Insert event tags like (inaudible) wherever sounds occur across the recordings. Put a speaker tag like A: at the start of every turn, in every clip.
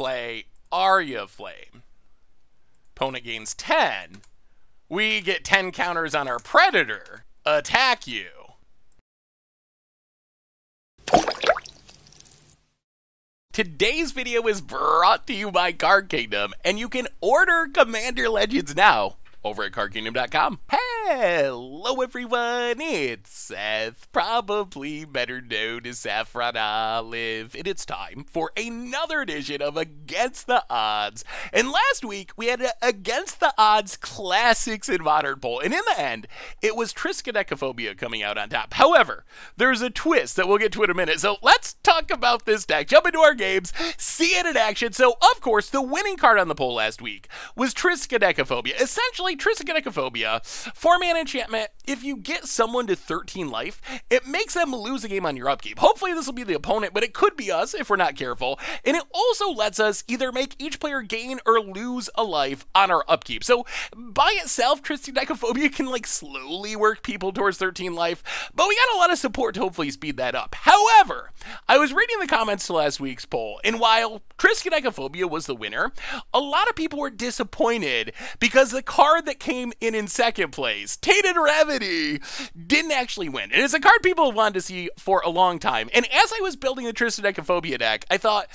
A: play Aria Flame. Opponent gains 10. We get 10 counters on our Predator. Attack you. Today's video is brought to you by Card Kingdom, and you can order Commander Legends now over at cardkingdom.com. Hello, everyone. It's Seth, probably better known as Saffron Olive, and it's time for another edition of Against the Odds. And last week, we had Against the Odds Classics in Modern poll, and in the end, it was Triskaidekaphobia coming out on top. However, there's a twist that we'll get to in a minute, so let's talk about this deck. Jump into our games, see it in action. So, of course, the winning card on the poll last week was Triskaidekaphobia. Essentially, Triskaidekaphobia, four man enchantment. If you get someone to 13 life, it makes them lose a game on your upkeep. Hopefully, this will be the opponent, but it could be us if we're not careful. And it also lets us either make each player gain or lose a life on our upkeep. So, by itself, Triskaidekaphobia can like slowly work people towards 13 life, but we got a lot of support to hopefully speed that up. However, I was reading the comments to last week's poll, and while Triskaidekaphobia was the winner, a lot of people were disappointed because the card that came in in second place, Tainted Remedy, didn't actually win. And it's a card people wanted to see for a long time. And as I was building the Triskaidekaphobia deck, I thought,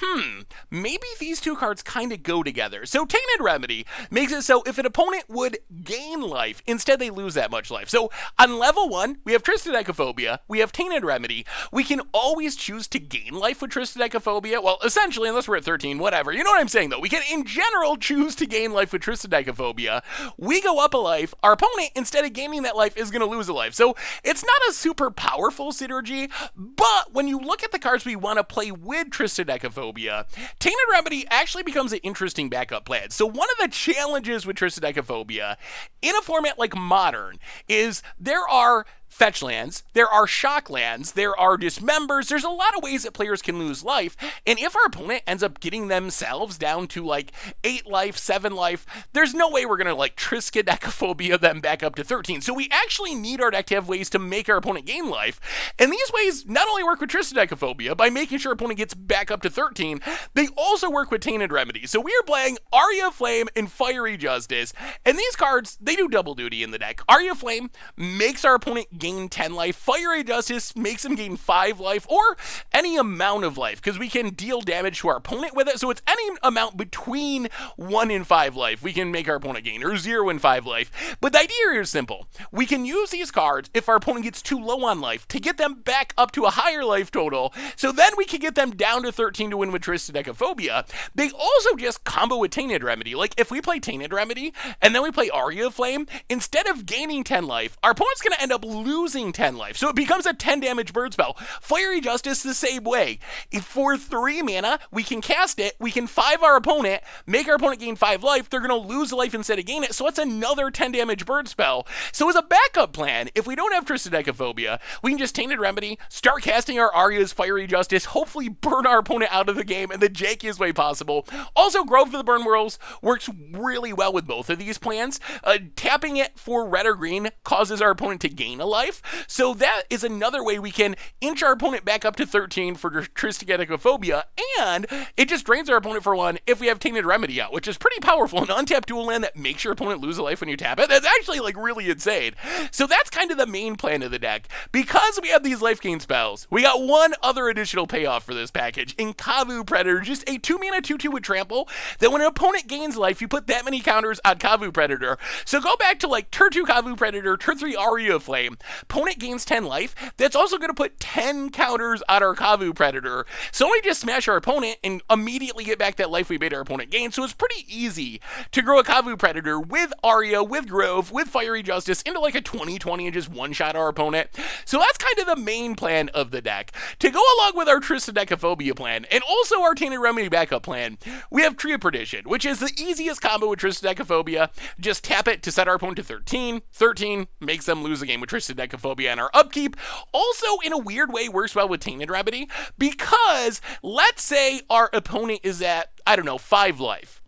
A: hmm, maybe these two cards kind of go together. So Tainted Remedy makes it so if an opponent would gain life, instead they lose that much life. So on level one, we have Triskaidekaphobia, we have Tainted Remedy. We can always choose to gain life with Triskaidekaphobia. Well, essentially, unless we're at 13, whatever. You know what I'm saying, though. We can, in general, choose to gain life with Triskaidekaphobia. We go up a life. Our opponent, instead of gaining that life, is going to lose a life. So it's not a super powerful synergy, but when you look at the cards we want to play with Triskaidekaphobia, Tainted Remedy actually becomes an interesting backup plan. So one of the challenges with Triskaidekaphobia in a format like Modern is there are fetch lands, there are shock lands, there are dismembers. There's a lot of ways that players can lose life. And if our opponent ends up getting themselves down to like eight life, seven life, there's no way we're gonna like Triskaidekaphobia them back up to 13. So we actually need our deck to have ways to make our opponent gain life. And these ways not only work with Triskaidekaphobia by making sure our opponent gets back up to 13, they also work with Tainted Remedy. So we are playing Aria Flame and Fiery Justice. And these cards, they do double duty in the deck. Aria Flame makes our opponent gain 10 life. Fiery Justice makes him gain 5 life or any amount of life because we can deal damage to our opponent with it. So it's any amount between 1 and 5 life we can make our opponent gain, or 0 and 5 life. But the idea here is simple. We can use these cards if our opponent gets too low on life to get them back up to a higher life total. So then we can get them down to 13 to win with Triskaidekaphobia. They also just combo with Tainted Remedy. Like if we play Tainted Remedy and then we play Aria Flame, instead of gaining 10 life, our opponent's going to end up losing losing 10 life. So it becomes a 10 damage bird spell. Fiery Justice the same way. If for 3 mana, we can cast it, we can 5 our opponent, make our opponent gain 5 life, they're going to lose life instead of gain it, so it's another 10 damage bird spell. So as a backup plan, if we don't have Triskaidekaphobia, we can just Tainted Remedy, start casting our Aria's Fiery Justice, hopefully burn our opponent out of the game in the jankiest way possible. Also, Grove of the Burn Willows works really well with both of these plans. Uh, tapping it for red or green causes our opponent to gain a life, so that is another way we can inch our opponent back up to 13 for Triskaidekaphobia, and it just drains our opponent for one if we have Tainted Remedy out, which is pretty powerful. An untapped dual land that makes your opponent lose a life when you tap it. That's actually like really insane. So that's kind of the main plan of the deck. Because we have these life gain spells, we got one other additional payoff for this package in Kavu Predator, just a 2 mana 2 2 with trample that when an opponent gains life, you put that many counters on Kavu Predator. So go back to like Tur 2 Kavu Predator, Tur 3 Aria Flame. Opponent gains 10 life. That's also going to put 10 counters on our Kavu Predator. So we just smash our opponent and immediately get back that life we made our opponent gain. So it's pretty easy to grow a Kavu Predator with Aria, with Grove, with Fiery Justice into like a 20-20 and just one-shot our opponent. So that's kind of the main plan of the deck. To go along with our Triskaidekaphobia plan and also our Tainted Remedy backup plan, we have Tree of Perdition, which is the easiest combo with Triskaidekaphobia. Just tap it to set our opponent to 13. 13 makes them lose the game with Triskaidekaphobia and our upkeep. Also, in a weird way, works well with Tainted Remedy because let's say our opponent is at, I don't know, 5 life.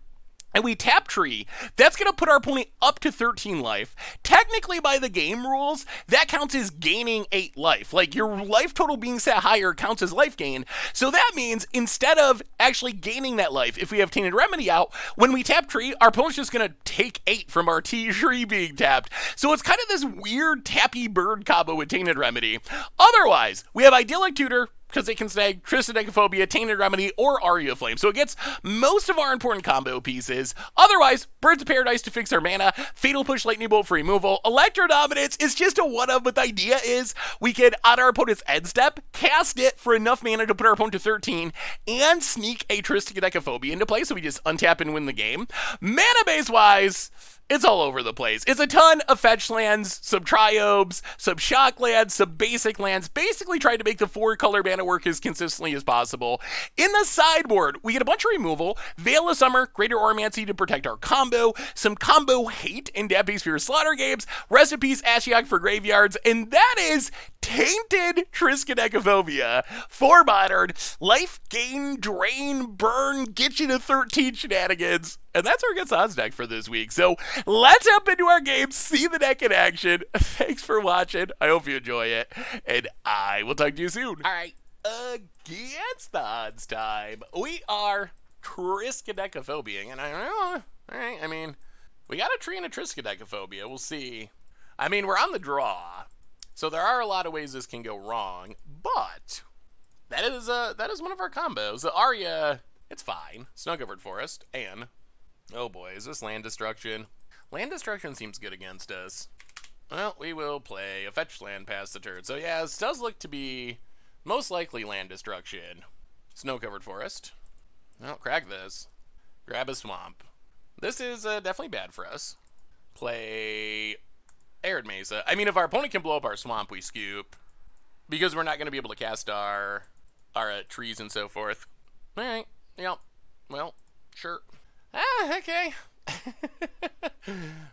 A: And we tap tree, that's going to put our opponent up to 13 life. Technically, by the game rules, that counts as gaining 8 life. Like, your life total being set higher counts as life gain. So that means instead of actually gaining that life, if we have Tainted Remedy out, when we tap tree, our opponent's just going to take 8 from our T tree being tapped. So it's kind of this weird tappy bird combo with Tainted Remedy. Otherwise, we have Idyllic Tutor, because it can snag Triskaidekaphobia, Tainted Remedy, or Aria Flame. So it gets most of our important combo pieces. Otherwise, Birds of Paradise to fix our mana, Fatal Push Lightning Bolt for removal, Electro Dominance is just a one of, but the idea is we can, on our opponent's end step, cast it for enough mana to put our opponent to 13 and sneak a Triskaidekaphobia into play, so we just untap and win the game. Mana base wise, it's all over the place. It's a ton of fetch lands, some triobes, some shock lands, some basic lands, basically trying to make the four color mana work as consistently as possible. In the sideboard, we get a bunch of removal, Veil of Summer, Greater Auramancy to protect our combo, some combo hate in Damping Sphere Slaughter Games, Rest in Peace Ashiok for Graveyards, and that is Tainted Triskaidekaphobia for modern. Life gain, drain, burn, get you to 13 shenanigans. And that's our Gets Odds deck for this week. So let's jump into our game, see the deck in action. (laughs) Thanks for watching. I hope you enjoy it. And I will talk to you soon. All right. Against the odds time, we are Triskaidekaphobiaing. And I don't know. All right. I mean, we got a tree and a Triskaidekaphobia. We'll see. I mean, we're on the draw. So there are a lot of ways this can go wrong, but that is uh that is one of our combos. Aria, it's fine. Snow covered forest, and oh boy, is this land destruction? Land destruction seems good against us. Well, we will play a fetch land past the turn. So yeah, this does look to be most likely land destruction. Snow covered forest. Well, crack this. Grab a swamp. This is uh, definitely bad for us. Play Arid Mesa. I mean, if our opponent can blow up our swamp, we scoop. Because we're not going to be able to cast our, our uh, trees and so forth. All right. Yep. Well, sure. Ah, okay. (laughs)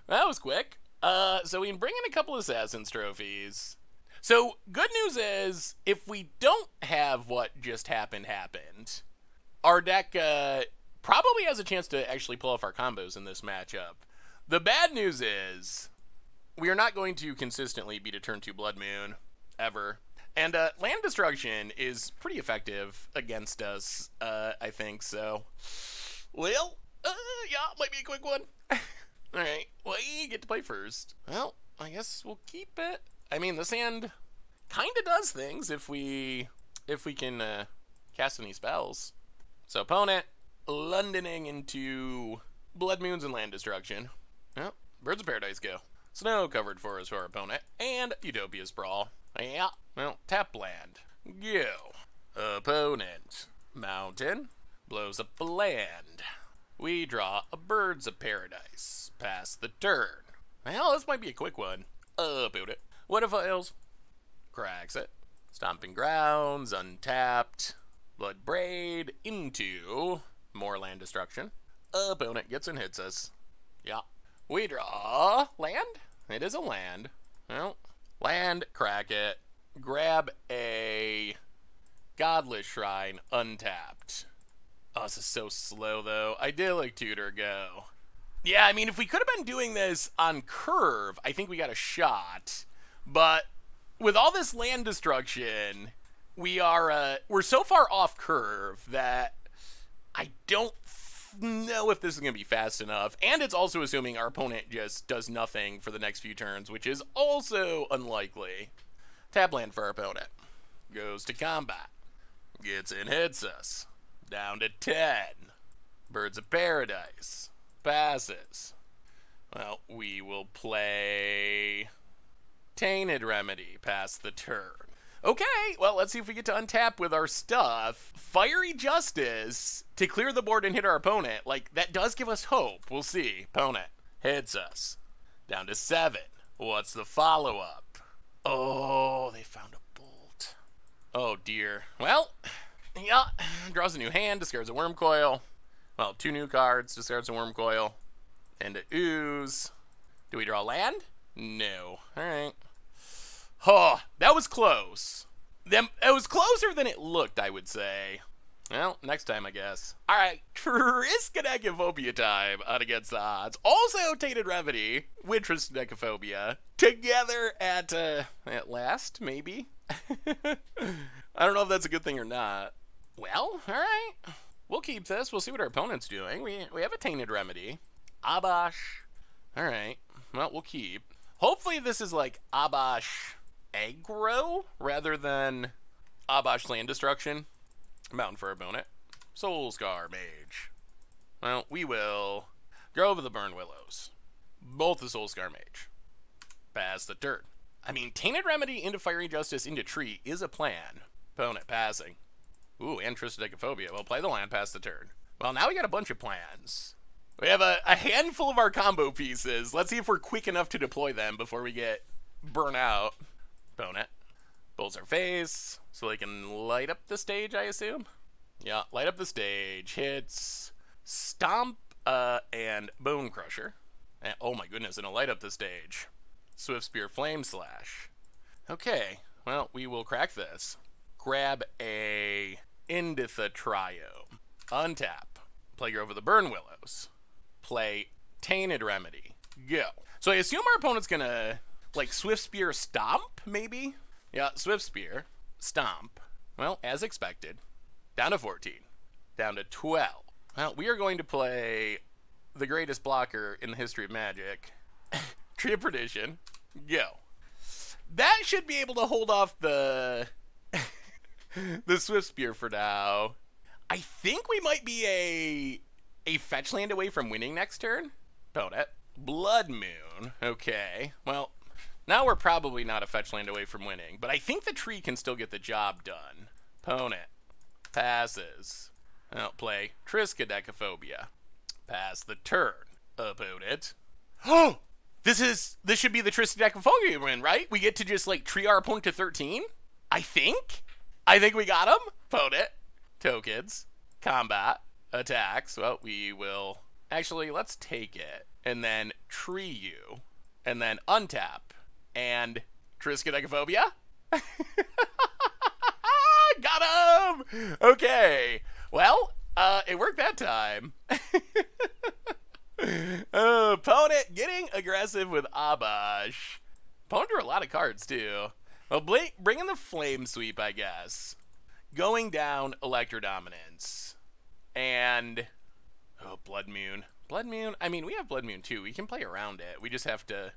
A: that was quick. Uh, so we can bring in a couple of Assassin's trophies. So, good news is, if we don't have what just happened happened, our deck uh, probably has a chance to actually pull off our combos in this matchup. The bad news is, we are not going to consistently beat a turn 2 Blood Moon, ever. And uh, land destruction is pretty effective against us, uh, I think, so. Well, uh, yeah, might be a quick one. (laughs) Alright, well, you get to play first. Well, I guess we'll keep it. I mean, the sand kind of does things if we if we can uh, cast any spells. So opponent, Londoning into Blood Moons and Land Destruction. Well, Birds of Paradise go. Snow covered forest for our opponent, and Utopia Sprawl. Yeah, well, tap land. Go. Opponent. Mountain. Blows up the land. We draw a Birds of Paradise. Pass the turn. Well, this might be a quick one. About it. What if fails? Cracks it. Stomping Grounds, untapped. Blood Braid into more land destruction. Opponent gets and hits us. Yeah. We draw land. It is a land. Well, land, crack it. Grab a Godless Shrine, untapped. Oh, this is so slow, though. Idyllic Tutor, go. Yeah, I mean, if we could have been doing this on curve, I think we got a shot. But with all this land destruction, we are uh, we're so far off curve that I don't know if this is going to be fast enough. And it's also assuming our opponent just does nothing for the next few turns, which is also unlikely. Tap land for our opponent. Goes to combat. Gets in, hits us. Down to 10. Birds of Paradise. Passes. Well, we will play Tainted Remedy past the turn. Okay, well, let's see if we get to untap with our stuff. Fiery Justice to clear the board and hit our opponent. Like, that does give us hope. We'll see. Opponent hits us. Down to seven. What's the follow up? Oh, they found a bolt. Oh, dear. Well, yeah, draws a new hand, discards a Wurmcoil. Well, two new cards, discards a Wurmcoil. And a ooze. Do we draw land? No. Alright. Oh, that was close. Them, it was closer than it looked, I would say. Well, next time, I guess. All right, Triskaidekaphobia time on Against the Odds. Also, Tainted Remedy with Triskaidekaphobia together at uh, at last, maybe. (laughs) I don't know if that's a good thing or not. Well, all right. We'll keep this. We'll see what our opponent's doing. We we have a Tainted Remedy. Obosh. All right. Well, we'll keep. Hopefully, this is like Obosh aggro rather than Obosh land destruction. Mountain for our opponent. Soul Scar Mage. Well, we will Grove of the Burn Willows. Both the Soul Scar Mage. Pass the dirt. I mean, Tainted Remedy into Fiery Justice into Tree is a plan. Opponent passing. Ooh, and. We'll play the land past the turn. Well, now we got a bunch of plans. We have a, a handful of our combo pieces. Let's see if we're quick enough to deploy them before we get burnt out. Opponent. Bulls our face so they can light up the stage, I assume. Yeah, light up the stage. Hits Stomp uh, and Bone Crusher. And, oh my goodness, and a light up the stage. Swift Spear Flame Slash. Okay, well, we will crack this. Grab a Indatha Triome. Untap. Play over the Burn Willows. Play Tainted Remedy. Go. So I assume our opponent's gonna, like, Swift Spear Stomp, maybe? Yeah, Swift Spear, Stomp. Well, as expected, down to 14, down to 12. Well, we are going to play the greatest blocker in the history of Magic, (laughs) Tree of Perdition. Go. That should be able to hold off the (laughs) the Swift Spear for now. I think we might be a a fetch land away from winning next turn. About it. Blood Moon. Okay. Well, now we're probably not a fetch land away from winning, but I think the tree can still get the job done. Opponent. Passes. I'll play Triskaidekaphobia. Pass the turn. Opponent. Oh! This is this should be the Triskaidekaphobia win, right? We get to just like tree our opponent to 13? I think? I think we got him. Opponent. Tokens. Combat. Attacks. Well, we will actually let's take it. And then tree you. And then untap and Triskaidekaphobia. (laughs) Got him! Okay. Well, uh, it worked that time. (laughs) uh, opponent getting aggressive with Obosh. Opponent drew a lot of cards, too. Well, bring in the Flame Sweep, I guess. Going down Electrodominance. And... Oh, Blood Moon. Blood Moon? I mean, we have Blood Moon, too. We can play around it. We just have to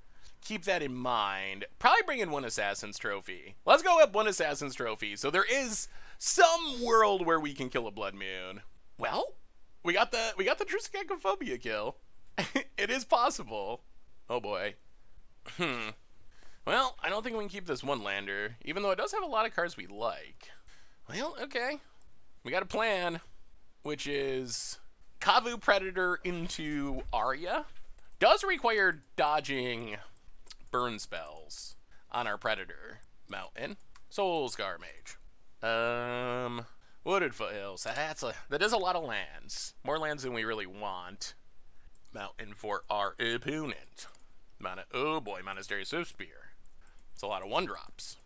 A: keep that in mind. Probably bring in one Assassin's Trophy. Let's go up one Assassin's Trophy. So there is some world where we can kill a Blood Moon. Well, we got the we got the Triskaidekaphobia kill. (laughs) it is possible. Oh boy. Hmm. Well, I don't think we can keep this one lander, even though it does have a lot of cards we like. Well, okay. We got a plan, which is Kavu Predator into Arya. Does require dodging burn spells on our Predator Mountain. Soul Scar Mage. Um, Wooded Foothills. That's a that is a lot of lands. More lands than we really want. Mountain for our opponent. Mon oh boy, Monastery Swift Spear. It's a lot of one drops.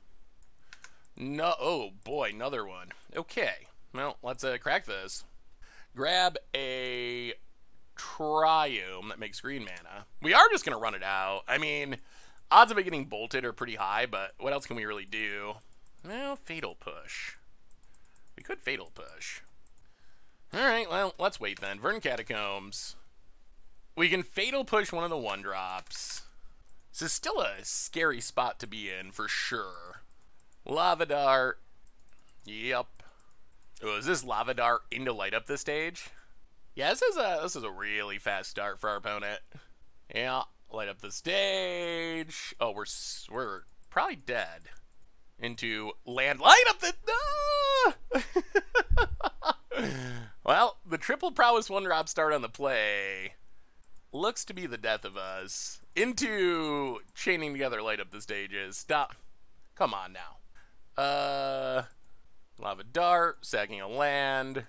A: No, oh boy, another one. Okay, well let's uh, crack this. Grab a Triome that makes green mana. We are just gonna run it out. I mean, Odds of it getting bolted are pretty high, but what else can we really do? Well, Fatal Push. We could Fatal Push. Alright, well, let's wait then. Verdant Catacombs. We can Fatal Push one of the one-drops. This is still a scary spot to be in, for sure. Lava Dart. Yep. Oh, is this Lava Dart into light up the stage? Yeah, this is a this is a really fast start for our opponent. Yeah, light up the stage. Oh, we're we're probably dead. Into land, light up the. Ah! (laughs) well, the triple prowess one drop start on the play looks to be the death of us. Into chaining together, light up the stages. Stop. Come on now. Uh, lava dart, sacking a land.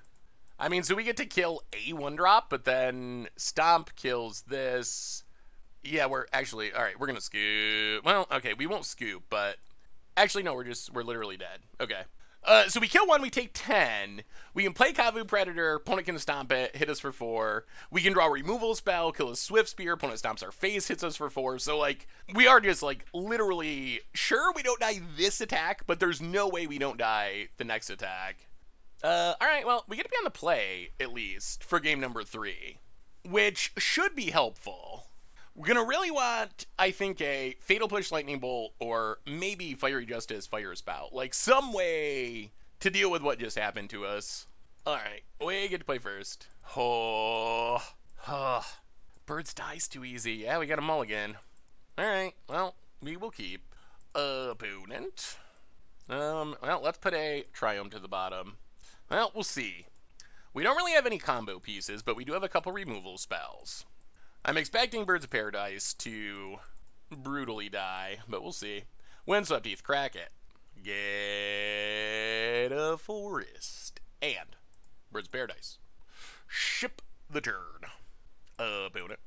A: I mean, so we get to kill a one drop, but then stomp kills this. Yeah, we're actually all right. We're gonna scoop. Well, okay, we won't scoop, but actually, no, we're just we're literally dead. Okay, Uh, so we kill one, we take 10. We can play Kavu Predator, opponent can stomp it, hit us for 4. We can draw a removal spell, kill a Swift Spear, opponent stomps our face, hits us for 4. So, like, we are just, like, literally sure we don't die this attack, but there's no way we don't die the next attack. Uh, alright, well, we get to be on the play, at least, for game number 3, which should be helpful. We're gonna really want, I think, a Fatal Push Lightning Bolt or maybe Fiery Justice Fire Spout. Like some way to deal with what just happened to us. Alright, we get to play first. Oh, oh. Birds dies too easy. Yeah, we got a mulligan. Alright, well, we will keep. Opponent. Um, well, let's put a Triome to the bottom. Well, we'll see. We don't really have any combo pieces, but we do have a couple removal spells. I'm expecting Birds of Paradise to brutally die, but we'll see. Windswept Heath, crack it. Get a forest. And Birds of Paradise. Ship the turn. Opponent.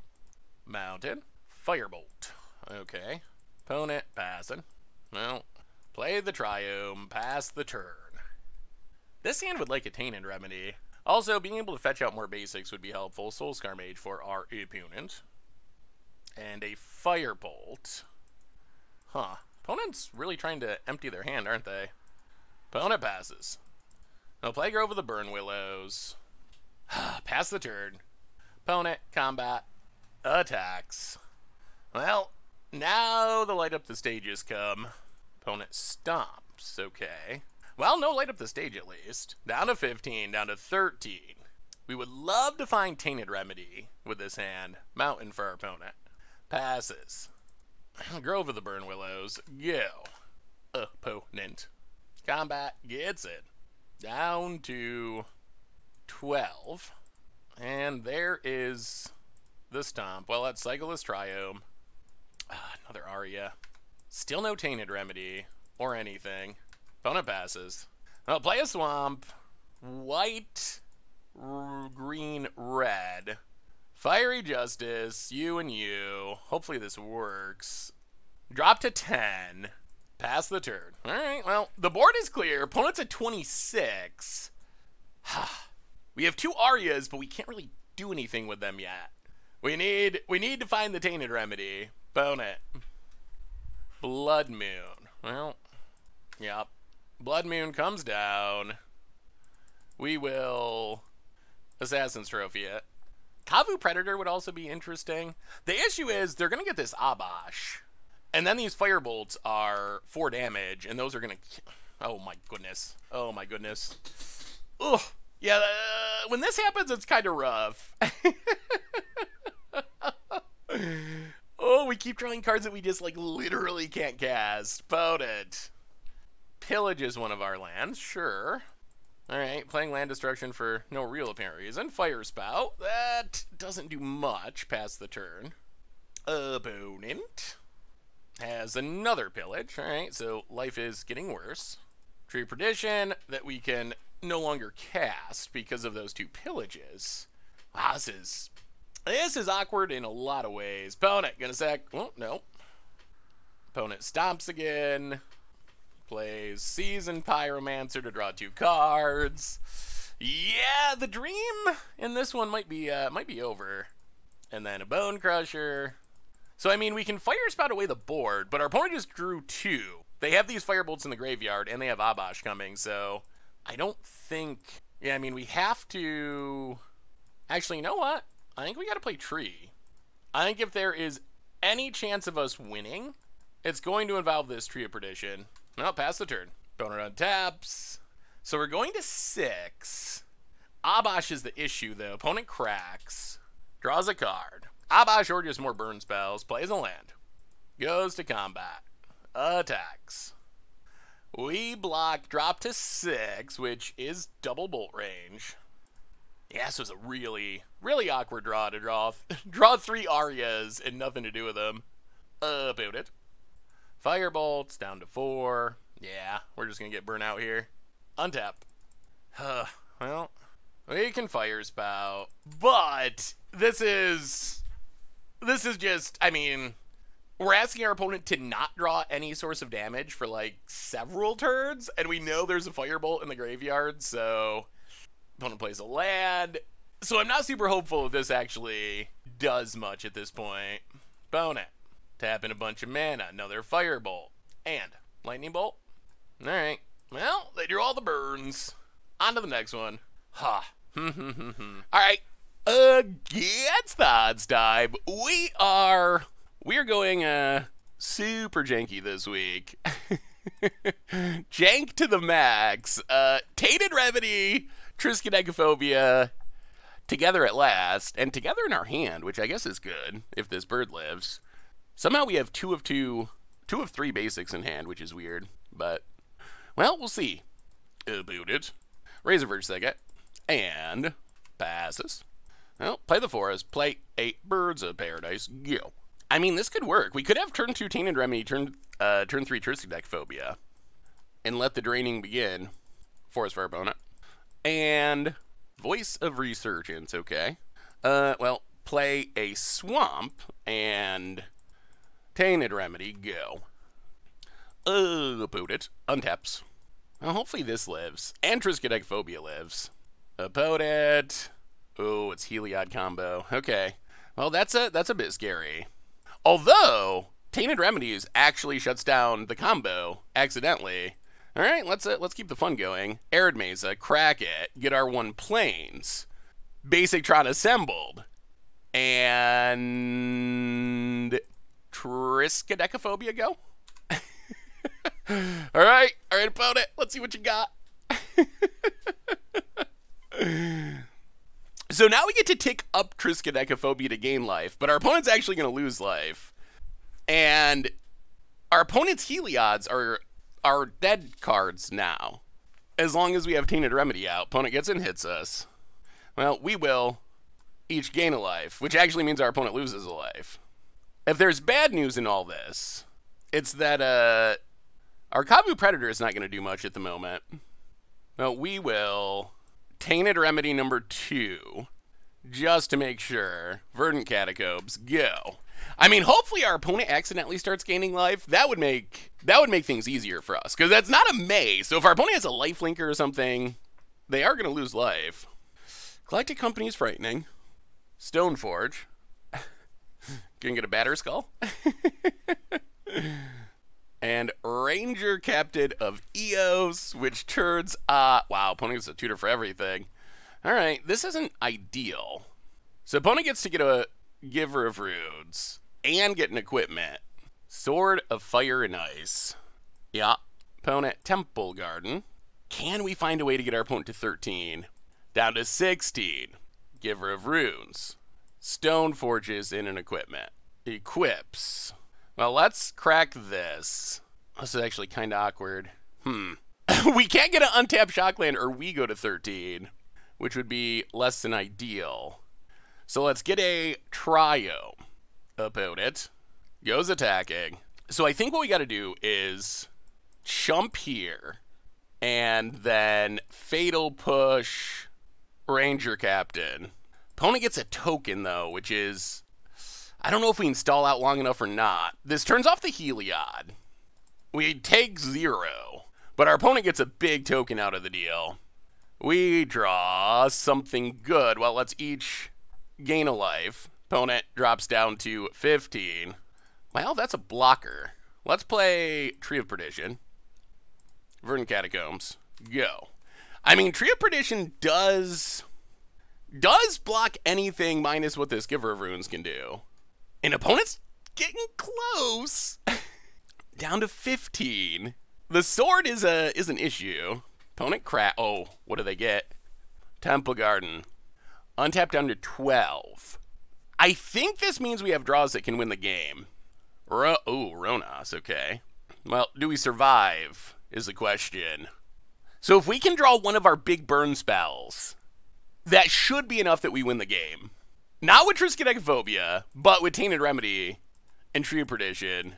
A: Mountain. Firebolt. Okay. Opponent passing. Well, play the Triome, pass the turn. This hand would like a Tainted Remedy. Also, being able to fetch out more basics would be helpful. Soulscar Mage for our opponent. And a Firebolt. Huh. Opponent's really trying to empty their hand, aren't they? Opponent passes. No Plague over the Burn Willows. (sighs) Pass the turn. Opponent, combat, attacks. Well, now the light up the stages come. Opponent stomps, okay. Well, no light up the stage at least. Down to 15, down to 13. We would love to find Tainted Remedy with this hand. Mountain for our opponent. Passes. (clears throat) Grove of the Burn Willows. Go. Opponent. Combat gets it. Down to 12. And there is the Stomp. Well, that's Cyclist Triome. Ah, another Aria. Still no Tainted Remedy or anything. Opponent passes. Well, play a swamp. White, green, red. Fiery Justice, you and you. Hopefully this works. Drop to 10. Pass the turn. Alright, well, the board is clear. Opponent's at 26. (sighs) we have two Arias, but we can't really do anything with them yet. We need we need to find the Tainted Remedy. Opponent. Blood Moon. Well, yep. Blood Moon comes down. We will Assassin's Trophy it. Kavu Predator would also be interesting. The issue is they're going to get this Obosh. And then these Firebolts are 4 damage, and those are going to... Oh my goodness. Oh my goodness. Ugh. Yeah, uh, when this happens, it's kind of rough. (laughs) oh, we keep drawing cards that we just, like, literally can't cast. it. Pillage is one of our lands, sure. Alright, playing land destruction for no real apparent reason. Fire Spout, that doesn't do much past the turn. Opponent has another pillage. Alright, so life is getting worse. Tree Perdition that we can no longer cast because of those two pillages. Wow, this is this is awkward in a lot of ways. Opponent gonna sack. Oh no. Opponent stomps again plays Seasoned Pyromancer to draw two cards. Yeah, the dream in this one might be uh, might be over. And then a Bone Crusher. So I mean, we can Fire Spout away the board, but our opponent just drew two. They have these Firebolts in the graveyard, and they have Obosh coming, so I don't think... Yeah, I mean, we have to... Actually, you know what? I think we got to play Tree. I think if there is any chance of us winning, it's going to involve this Tree of Perdition. Well, pass the turn. Boner on taps. So we're going to six. Obosh is the issue, though. Opponent cracks. Draws a card. Obosh or just more burn spells. Plays a land. Goes to combat. Attacks. We block, drop to six, which is double bolt range. Yeah, this was a really, really awkward draw to draw. (laughs) draw three Arias and nothing to do with them. About it. Firebolts down to four. Yeah, we're just to get burnt out here. Untap. Huh. Well, we can fire spout, but this is this is just I mean, we're asking our opponent to not draw any source of damage for like several turns, and we know there's a firebolt in the graveyard, so opponent plays a land. So I'm not super hopeful if this actually does much at this point. Opponent, tap in a bunch of mana, another firebolt, and lightning bolt. All right. Well, they drew all the burns. On to the next one. Ha. (laughs) all right. Against the odds time, we are we are going uh super janky this week. (laughs) Jank to the max. Uh, Tainted Remedy, Triskaidekaphobia, together at last, and together in our hand, which I guess is good if this bird lives. Somehow we have two of two, two of three basics in hand, which is weird, but well, we'll see about it. Razorverge Thicket, and passes. Well, play the forest, play eight birds of paradise, go. I mean, this could work. We could have turn two Tainted Remedy, turn uh, turn three Triskaidekaphobia, and let the draining begin. Forest Fire opponent. And Voice of Resurgence, okay. Uh, well, play a Swamp and Tainted Remedy, go. Uh, boot it. Untaps. Well, hopefully this lives. And Triskaidekaphobia lives. Opponent. Oh, it's Heliod combo. Okay. Well, that's a that's a bit scary. Although Tainted Remedies actually shuts down the combo accidentally. All right, let's uh, let's keep the fun going. Arid Mesa, crack it, get our one planes, Basic Tron assembled, and Triskaidekaphobia go. (laughs) all right, all right, opponent, let's see what you got. (laughs) So now we get to tick up Triskaidekaphobia to gain life, but our opponent's actually going to lose life. And our opponent's Heliod's are are dead cards now. As long as we have Tainted Remedy out, opponent gets and hits us. Well, we will each gain a life, which actually means our opponent loses a life. If there's bad news in all this, it's that uh, our Kavu Predator is not going to do much at the moment. Well, we will Tainted Remedy number two, just to make sure. Verdant Catacombs, go. I mean, hopefully our opponent accidentally starts gaining life. That would make that would make things easier for us because that's not a May. So if our opponent has a life linker or something, they are going to lose life. Collected Company is frightening. Stoneforge. Gonna get a batter skull. (laughs) and Ranger Captain of Eos, which turns, uh, wow, opponent gets a tutor for everything. All right, this isn't ideal. So opponent gets to get a Giver of Runes and get an equipment. Sword of Fire and Ice. Yeah, opponent Temple Garden. Can we find a way to get our opponent to 13? Down to 16. Giver of Runes. Stone Forges in an equipment. Equips. Well, let's crack this. This is actually kind of awkward. Hmm. (laughs) we can't get an untapped Shockland or we go to 13, which would be less than ideal. So let's get a Trio about it. Goes attacking. So I think what we got to do is jump here and then Fatal Push Ranger Captain. Opponent gets a token, though, which is I don't know if we install out long enough or not. This turns off the Heliod. We take zero, but our opponent gets a big token out of the deal. We draw something good. Well, let's each gain a life. Opponent drops down to 15. Well, that's a blocker. Let's play Tree of Perdition. Verdant Catacombs. Go. I mean, Tree of Perdition does does block anything minus what this Giver of Runes can do. And opponent's getting close. (laughs) Down to 15. The sword is a is an issue. Opponent crack. Oh, what do they get? Temple Garden. Untapped down to 12. I think this means we have draws that can win the game. Ro- oh, Ronas, okay. Well, do we survive is the question. So if we can draw one of our big burn spells, that should be enough that we win the game. Not with Triskaidekaphobia, but with Tainted Remedy and Tree of Perdition.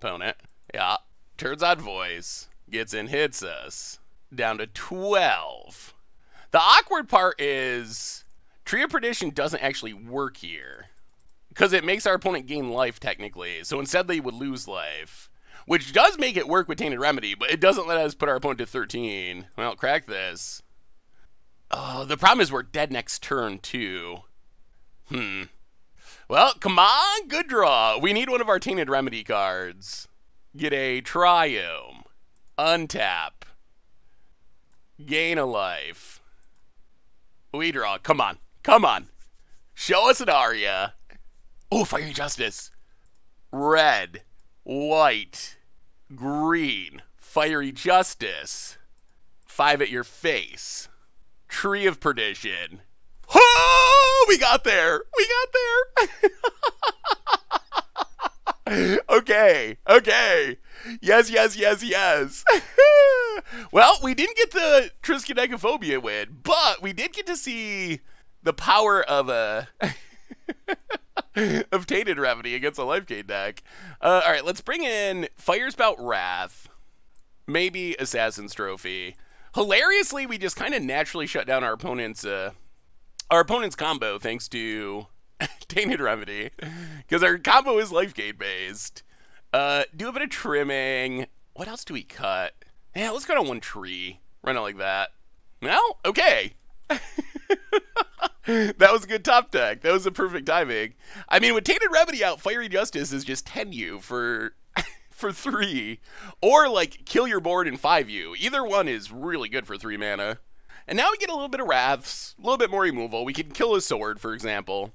A: Opponent. Yeah. Turns out voice. Gets in, hits us. Down to 12. The awkward part is Tree of Perdition doesn't actually work here. because it makes our opponent gain life technically. So instead, they would lose life, which does make it work with Tainted Remedy, but it doesn't let us put our opponent to 13. Well, crack this. Oh, the problem is we're dead next turn too. Hmm. Well, come on, good draw. We need one of our Tainted Remedy cards. Get a Triome. Untap. Gain a life. We draw. Come on. Come on. Show us an Aria. Oh, Fiery Justice. Red. White. Green. Fiery Justice. Five at your face. Tree of Perdition. Oh, we got there. We got there. (laughs) okay. Okay. Yes, yes, yes, yes. (laughs) well, we didn't get the Triskaidekaphobia win, but we did get to see the power of a (laughs) of Tainted Remedy against a Life Gain deck. Uh, all right, let's bring in Firespout Wrath, maybe Assassin's Trophy. Hilariously, we just kind of naturally shut down our opponent's uh, our opponent's combo thanks to (laughs) Tainted Remedy because our combo is Life Gain based. Uh, do a bit of trimming. What else do we cut? Yeah, let's cut on one tree. Run it like that. Well, okay. (laughs) that was a good top deck. That was a perfect timing. I mean, with Tainted Remedy out, Fiery Justice is just 10 you for for 3 or like kill your board in 5 you. Either one is really good for 3 mana. And now we get a little bit of wraths, a little bit more removal. We can kill a sword, for example.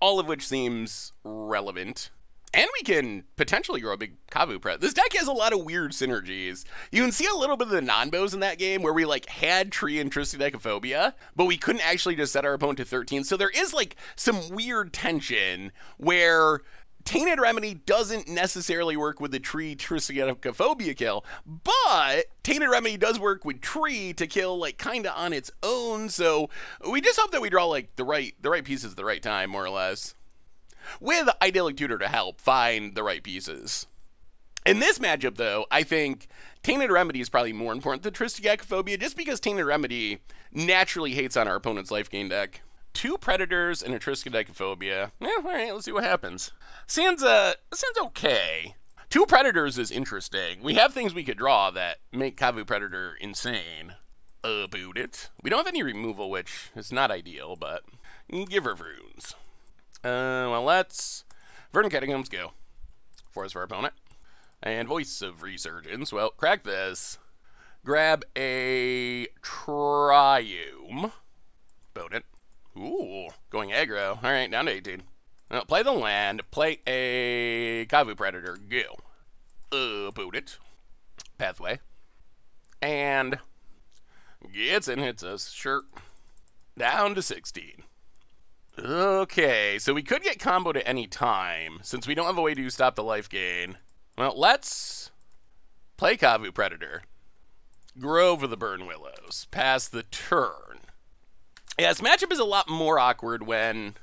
A: All of which seems relevant. And we can potentially grow a big Kavu Pret. This deck has a lot of weird synergies. You can see a little bit of the nonbos in that game where we like had Tree and Triskaidekaphobia, but we couldn't actually just set our opponent to 13. So there is like some weird tension where Tainted Remedy doesn't necessarily work with the Tree Triskaidekaphobia kill, but Tainted Remedy does work with Tree to kill like kind of on its own. So we just hope that we draw like the right the right pieces at the right time, more or less with Idyllic Tutor to help find the right pieces. In this matchup, though, I think Tainted Remedy is probably more important than Triskaidekaphobia, just because Tainted Remedy naturally hates on our opponent's life gain deck. Two Predators and a Triskaidekaphobia. Yeah, alright, let's see what happens. Sounds, uh, okay. Two Predators is interesting. We have things we could draw that make Kavu Predator insane. About it. We don't have any removal, which is not ideal, but Giver of Runes. Uh, well, let's Verdant Catacombs go. Force for our opponent. And Voice of Resurgence. Well, crack this. Grab a Triome. Boat it. Ooh, going aggro. All right, down to 18. Well, play the land. Play a Kavu Predator. Go. Uh, boot it. Pathway. And gets and hits us. Sure. Down to 16. Okay, so we could get comboed at any time, since we don't have a way to stop the life gain. Well, let's play Kavu Predator. Grove of the Burn Willows. Pass the turn. Yeah, this matchup is a lot more awkward when...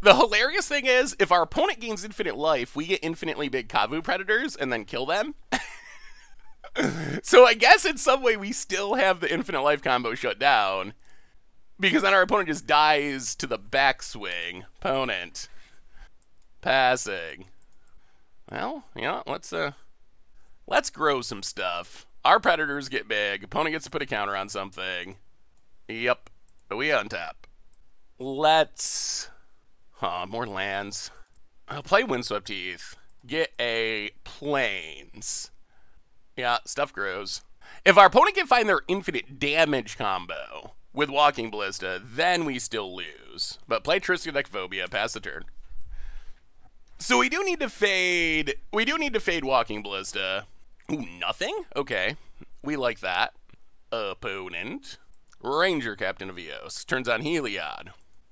A: The hilarious thing is, if our opponent gains infinite life, we get infinitely big Kavu Predators and then kill them. (laughs) so I guess in some way we still have the infinite life combo shut down because then our opponent just dies to the backswing. Opponent. Passing. Well, you know, let's uh let's grow some stuff. Our predators get big. Opponent gets to put a counter on something. Yep. We untap. Let's huh, more lands. I'll play Windswept Heath. Get a plains. Yeah, stuff grows. If our opponent can find their infinite damage combo, with Walking Ballista, then we still lose. But play Triskaidekaphobia, pass the turn. So we do need to fade. We do need to fade Walking Ballista. Ooh, nothing? Okay. We like that. Opponent. Ranger Captain of Eos. Turns on Heliod.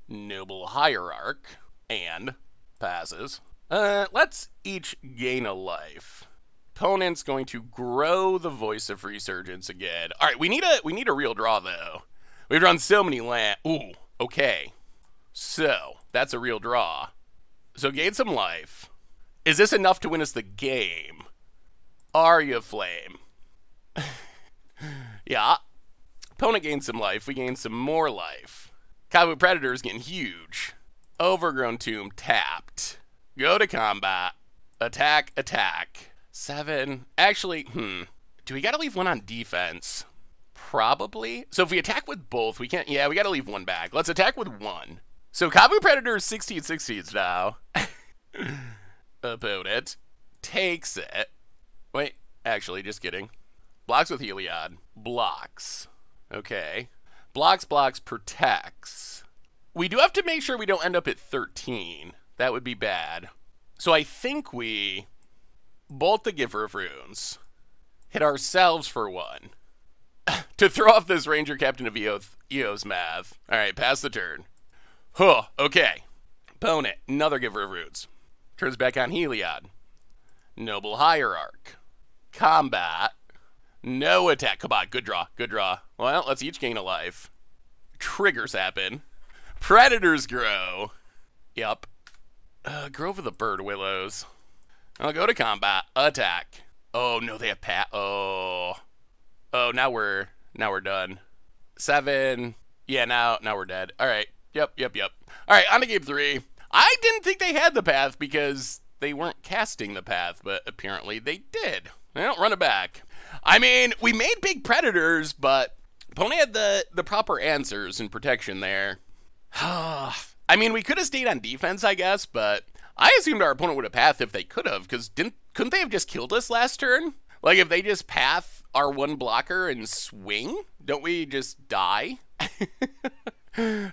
A: Noble Hierarch. And passes. Uh, let's each gain a life. Opponent's going to grow the voice of resurgence again. All right, we need a we need a real draw though. We've drawn so many land. Ooh, okay. So, that's a real draw. So, gain some life. Is this enough to win us the game? Aria Flame. (laughs) yeah. Opponent gains some life. We gain some more life. Kavu Predator is getting huge. Overgrown Tomb tapped. Go to combat. Attack, attack. Seven. Actually, hmm. Do we gotta leave one on defense? Probably. So if we attack with both, we can't. Yeah, we gotta leave one back. Let's attack with one. So Kavu Predator is 16 16s now. (laughs) Opponent takes it. Wait, actually, just kidding. Blocks with Heliod. Blocks. Okay. Blocks, blocks, protects. We do have to make sure we don't end up at 13. That would be bad. So I think we bolt the Giver of Runes, hit ourselves for one, (laughs) to throw off this Ranger Captain of Eos, Eos math. All right, pass the turn. Huh, okay. Opponent, another Giver of Runes. Turns back on Heliod. Noble Hierarch. Combat. No attack. Come on, good draw, good draw. Well, let's each gain a life. Triggers happen. Predators grow. Yep. Uh, Grove of the Burn Willows. I'll go to combat. Attack. Oh no, they have path. Oh. Oh, now we're now we're done. Seven. Yeah, now now we're dead. All right. Yep, yep, yep. All right, on to game three. I didn't think they had the path because they weren't casting the path, but apparently they did. Don't run it back. I mean, we made big predators, but Pony had the the proper answers and protection there. (sighs) I mean, we could have stayed on defense, I guess, but I assumed our opponent would have path if they could have, because didn't couldn't they have just killed us last turn? Like if they just path our one blocker and swing, don't we just die? (laughs)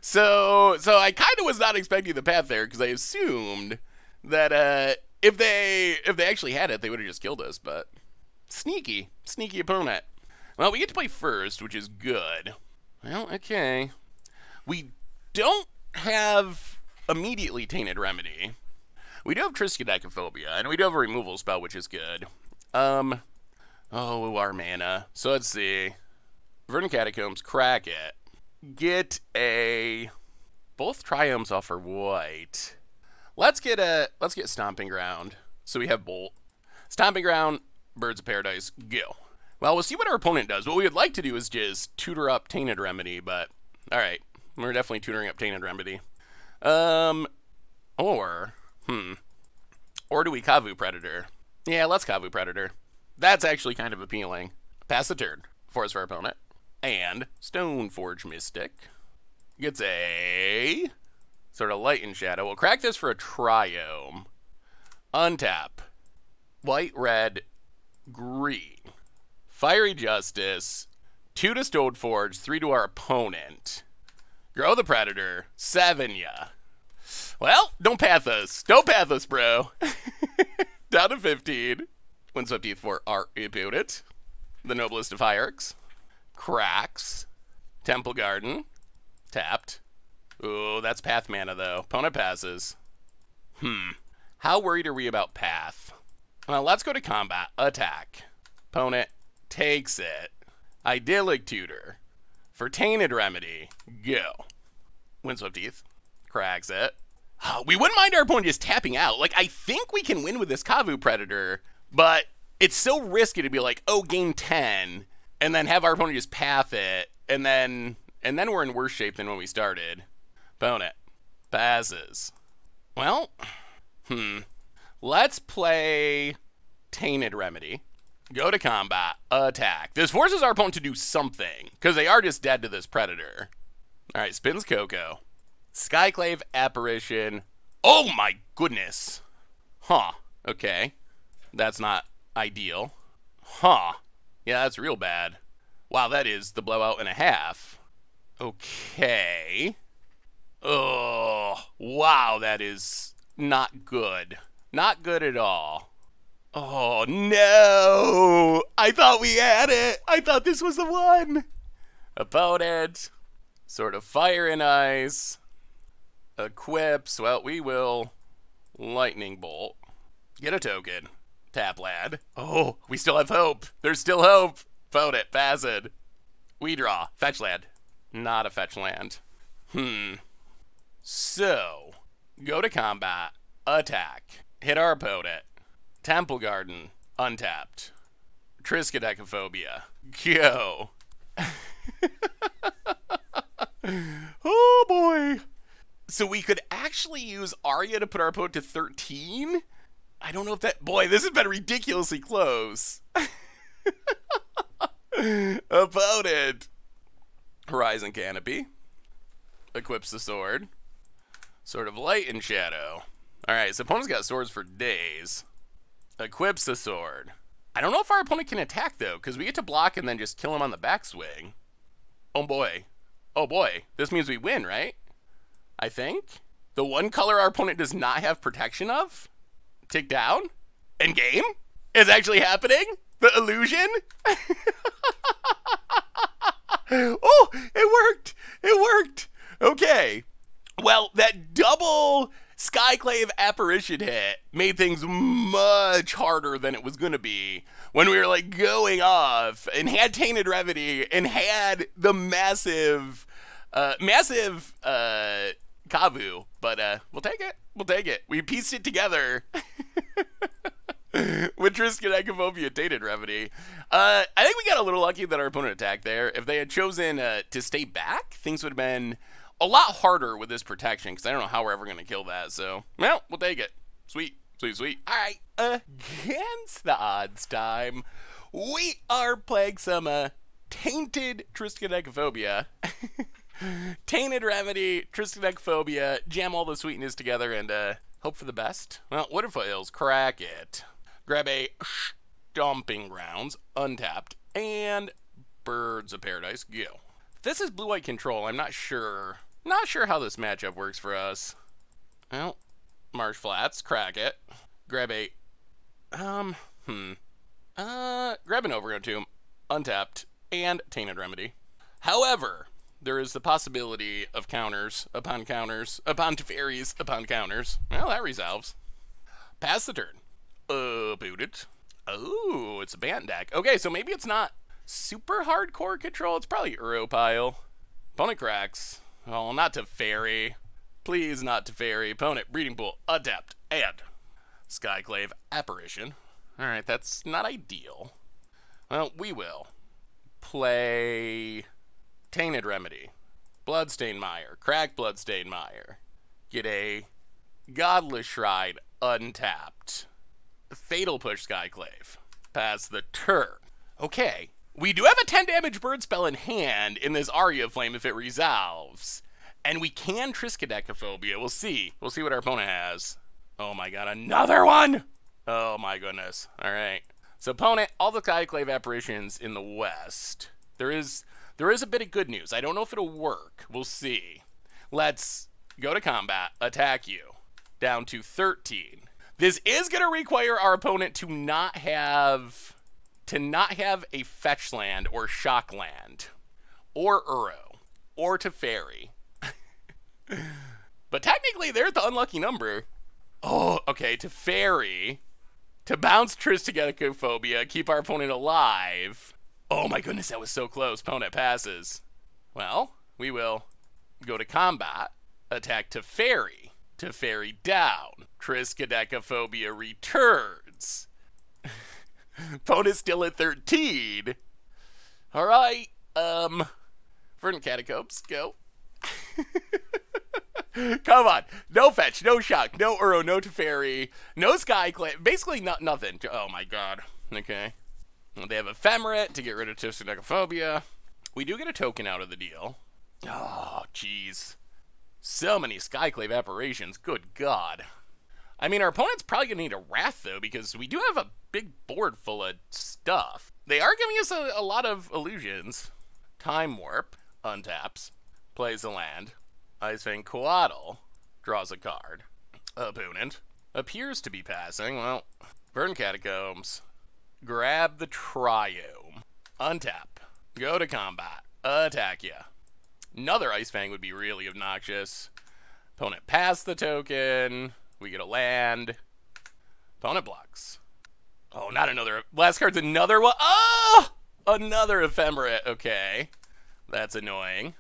A: so so I kind of was not expecting the path there because I assumed that uh, if they if they actually had it, they would have just killed us. But sneaky, sneaky opponent. Well, we get to play first, which is good. Well, okay. We don't have immediately Tainted Remedy. We do have Triskaidekaphobia, and we do have a removal spell, which is good. Um, oh, our mana. So let's see. Verdant Catacombs, crack it. Get a... Both Triomes offer white. Let's get a... Let's get Stomping Ground. So we have Bolt. Stomping Ground, Birds of Paradise, go. Well, we'll see what our opponent does. What we would like to do is just tutor up Tainted Remedy, but... Alright, we're definitely tutoring up Tainted Remedy. Um, or... Hmm. Or do we Kavu Predator? Yeah, let's Kavu Predator. That's actually kind of appealing. Pass the turn. Force for our opponent. And Stoneforge Mystic. Gets a Sword of Light and Shadow. We'll crack this for a triome. Untap. White, red, green. Fiery Justice. Two to Stoneforge, three to our opponent. Grow the Predator. Seven ya. Well, don't pathos. Don't pathos, bro. (laughs) Down to 15. Windswept Heath for our opponent. The noblest of hierarchs. Cracks. Temple Garden. Tapped. Ooh, that's path mana, though. Opponent passes. Hmm. How worried are we about path? Well, let's go to combat. Attack. Opponent takes it. Idyllic Tutor. For Tainted Remedy. Go. Windswept Heath. Cracks it. we wouldn't mind our opponent just tapping out. Like, I think we can win with this Kavu Predator, but it's so risky to be like, oh, game 10, and then have our opponent just path it, and then and then we're in worse shape than when we started. Opponent passes. Well, hmm. Let's play Tainted Remedy. Go to combat. Attack. This forces our opponent to do something, because they are just dead to this Predator. All right, spins Coco. Skyclave Apparition. Oh my goodness. Huh. Okay. That's not ideal. Huh. Yeah, that's real bad. Wow, that is the blowout and a half. Okay. Oh, wow, that is not good. Not good at all. Oh, no. I thought we had it. I thought this was the one. Opponent. Sword of Fire and Ice equips, well, we will lightning bolt. Get a token. Tap lad. Oh, we still have hope. There's still hope. Pass it. We draw. Fetch land. Not a fetch land. Hmm. So, go to combat. Attack. Hit our opponent. Temple Garden. Untapped. Triskaidekaphobia. Go. (laughs) oh boy. So we could actually use Aria to put our opponent to 13? I don't know if that. Boy, this has been ridiculously close. (laughs) opponent. Horizon Canopy. Equips the sword. Sword of Light and Shadow. Alright, so opponent's got swords for days. Equips the sword. I don't know if our opponent can attack, though, because we get to block and then just kill him on the backswing. Oh boy. Oh boy. This means we win, right? I think. The one color our opponent does not have protection of? Tick down? In game? Is actually happening? The illusion? (laughs) oh, it worked! It worked! Okay. Well, that double Skyclave apparition hit made things much harder than it was going to be when we were like going off and had Tainted Remedy and had the massive, uh, massive, uh, Kavu. But, uh, we'll take it. We'll take it. We pieced it together. (laughs) with Triskaidekaphobia Tainted Remedy. Uh, I think we got a little lucky that our opponent attacked there. If they had chosen uh, to stay back, things would have been a lot harder with this protection because I don't know how we're ever going to kill that. So, well, we'll take it. Sweet, sweet, sweet. All right, against the odds time, we are playing some uh, tainted Triskelion (laughs) tainted Remedy, Triskelion jam all the sweetness together and uh, hope for the best. Well, what if fails? Crack it. Grab a Stomping Grounds, untapped, and Birds of Paradise, go. This is blue-white control. I'm not sure not sure how this matchup works for us. Well, Marsh Flats, crack it. Grab a, um, hmm. Uh, grab an Overgrown Tomb, untapped, and Tainted Remedy. However, there is the possibility of counters upon counters upon fairies upon counters. Well, that resolves. Pass the turn. Uh, boot it. Oh, it's a band deck. Okay, so maybe it's not super hardcore control. It's probably Uro pile. Opponent cracks. Oh, not to Teferi. Please, not to Teferi. Opponent, Breeding Pool, Adept, and Skyclave Apparition. Alright, that's not ideal. Well, we will play Tainted Remedy, Bloodstained Mire, Crack Bloodstained Mire, get a Godless Shrine untapped, Fatal Push Skyclave, pass the turn. Okay, we do have a 10 damage bird spell in hand in this Aria Flame if it resolves. And we can Triskaidekaphobia. We'll see. We'll see what our opponent has. Oh my god, another one! Oh my goodness. Alright. So opponent, all the Skyclave apparitions in the west. There is there is a bit of good news. I don't know if it'll work. We'll see. Let's go to combat, attack you. Down to 13. This is going to require our opponent to not have to not have a fetch land or shock land or Uro or Teferi. (laughs) but technically, they're the unlucky number. Oh, okay, Teferi. To bounce Triskaidekaphobia, keep our opponent alive. Oh my goodness, that was so close. Opponent passes. Well, we will go to combat, attack Teferi. To fairy down. Triskaidekaphobia returns. (laughs) Opponent still at 13. All right. Um, Verdant Catacombs, go. (laughs) Come on. No fetch, no shock, no Uro, no Teferi, no Skyclave. Basically, not nothing. Oh my god. Okay. They have Ephemerate to get rid of Triskaidekaphobia. We do get a token out of the deal. Oh, jeez. So many Skyclave apparitions. Good god. I mean, our opponent's probably going to need a Wrath, though, because we do have a big board full of stuff. They are giving us a, a lot of illusions. Time Warp, untaps, plays a land. Ice Fang Coatl, draws a card. Opponent, appears to be passing, well, Burn Catacombs, grab the Triome, untap, go to combat, attack ya. Another Ice Fang would be really obnoxious. Opponent pass the token, we get a land. Opponent blocks. Oh, not another. Last card's another one. Oh! Another ephemerate. Okay. That's annoying.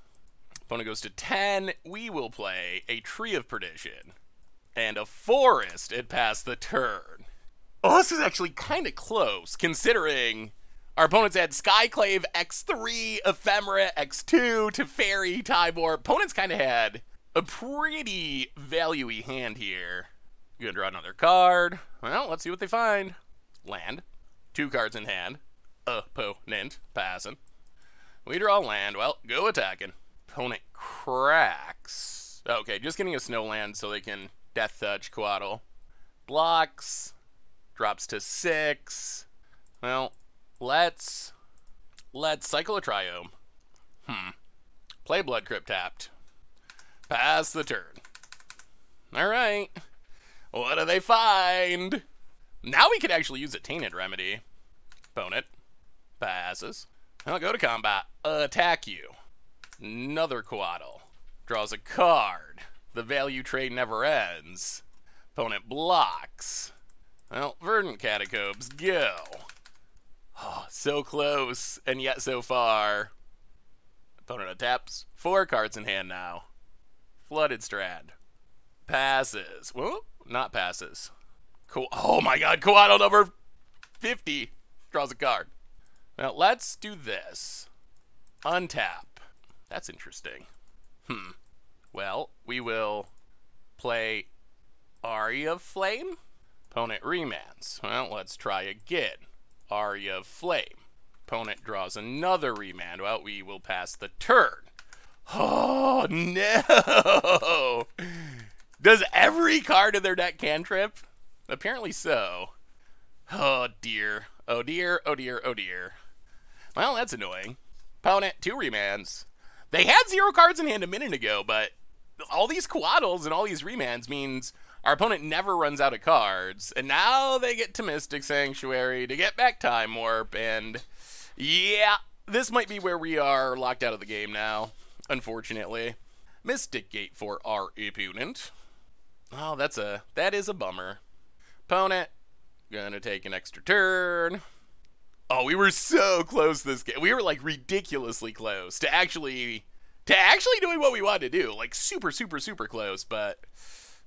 A: Opponent goes to 10. We will play a Tree of Perdition. And a Forest It passed the turn. Oh, this is actually kind of close, considering our opponents had Skyclave X3, Ephemerate X2, Teferi, Tybor. Opponents kind of had a pretty value hand here. Gonna draw another card. Well, let's see what they find. Land. Two cards in hand. Opponent passing. We draw land. Well, go attacking. Opponent cracks. Okay, just getting a snow land so they can death touch Coatl. Blocks. Drops to six. Well, let's let's cycle a triome. Hmm. Play Blood Crypt tapped. Pass the turn. Alright. What do they find? Now we could actually use a Tainted Remedy. Opponent. Passes. I'll go to combat. Attack you. Another Coatl. Draws a card. The value trade never ends. Opponent blocks. Well, Verdant Catacombs, go. Oh, so close, and yet so far. Opponent taps. Four cards in hand now. Flooded Strand. Passes. Well, not passes. Cool. Oh my god, Coatl number 50 draws a card. Now, let's do this. Untap. That's interesting. Hmm. Well, we will play Aria of Flame. Opponent remands. Well, let's try again. Aria of Flame. Opponent draws another remand. Well, we will pass the turn. Oh, no! Does every card in their deck cantrip? Apparently so. Oh, dear. Oh, dear. Oh, dear. Oh, dear. Well, that's annoying. Opponent, two remands. They had zero cards in hand a minute ago, but all these Coatls and all these remands means our opponent never runs out of cards. And now they get to Mystic Sanctuary to get back Time Warp, and yeah, this might be where we are locked out of the game now, unfortunately. Mystic Gate for our opponent. Oh, that's a that is a bummer. Opponent, gonna take an extra turn. Oh, we were so close this game. We were like ridiculously close to actually to actually doing what we wanted to do. Like super, super, super close, but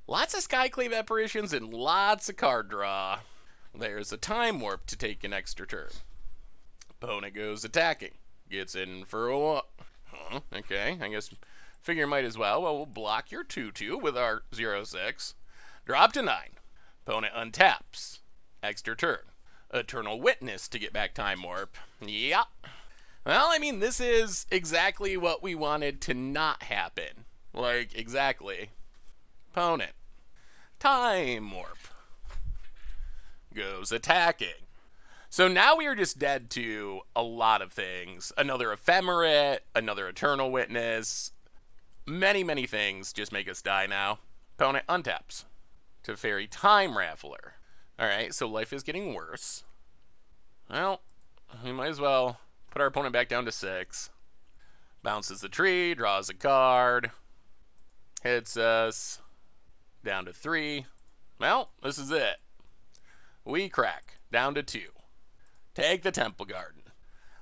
A: lots of Skyclave apparitions and lots of card draw. There's a time warp to take an extra turn. Opponent goes attacking. Gets in for a? Huh, okay, I guess figure might as well. Well, we'll block your 2-2 with our 0-6. Drop to 9. Opponent untaps. Extra turn. Eternal Witness to get back Time Warp. Yep. Well, I mean, this is exactly what we wanted to not happen. Like, exactly. Opponent. Time Warp. Goes attacking. So now we are just dead to a lot of things. Another Ephemerate, another Eternal Witness. Many, many things just make us die now. Opponent untaps. Teferi Time Raveler. Alright, so life is getting worse. Well, we might as well put our opponent back down to six. Bounces the tree, draws a card, hits us down to three. Well, this is it. We crack down to two. Take the Temple Garden.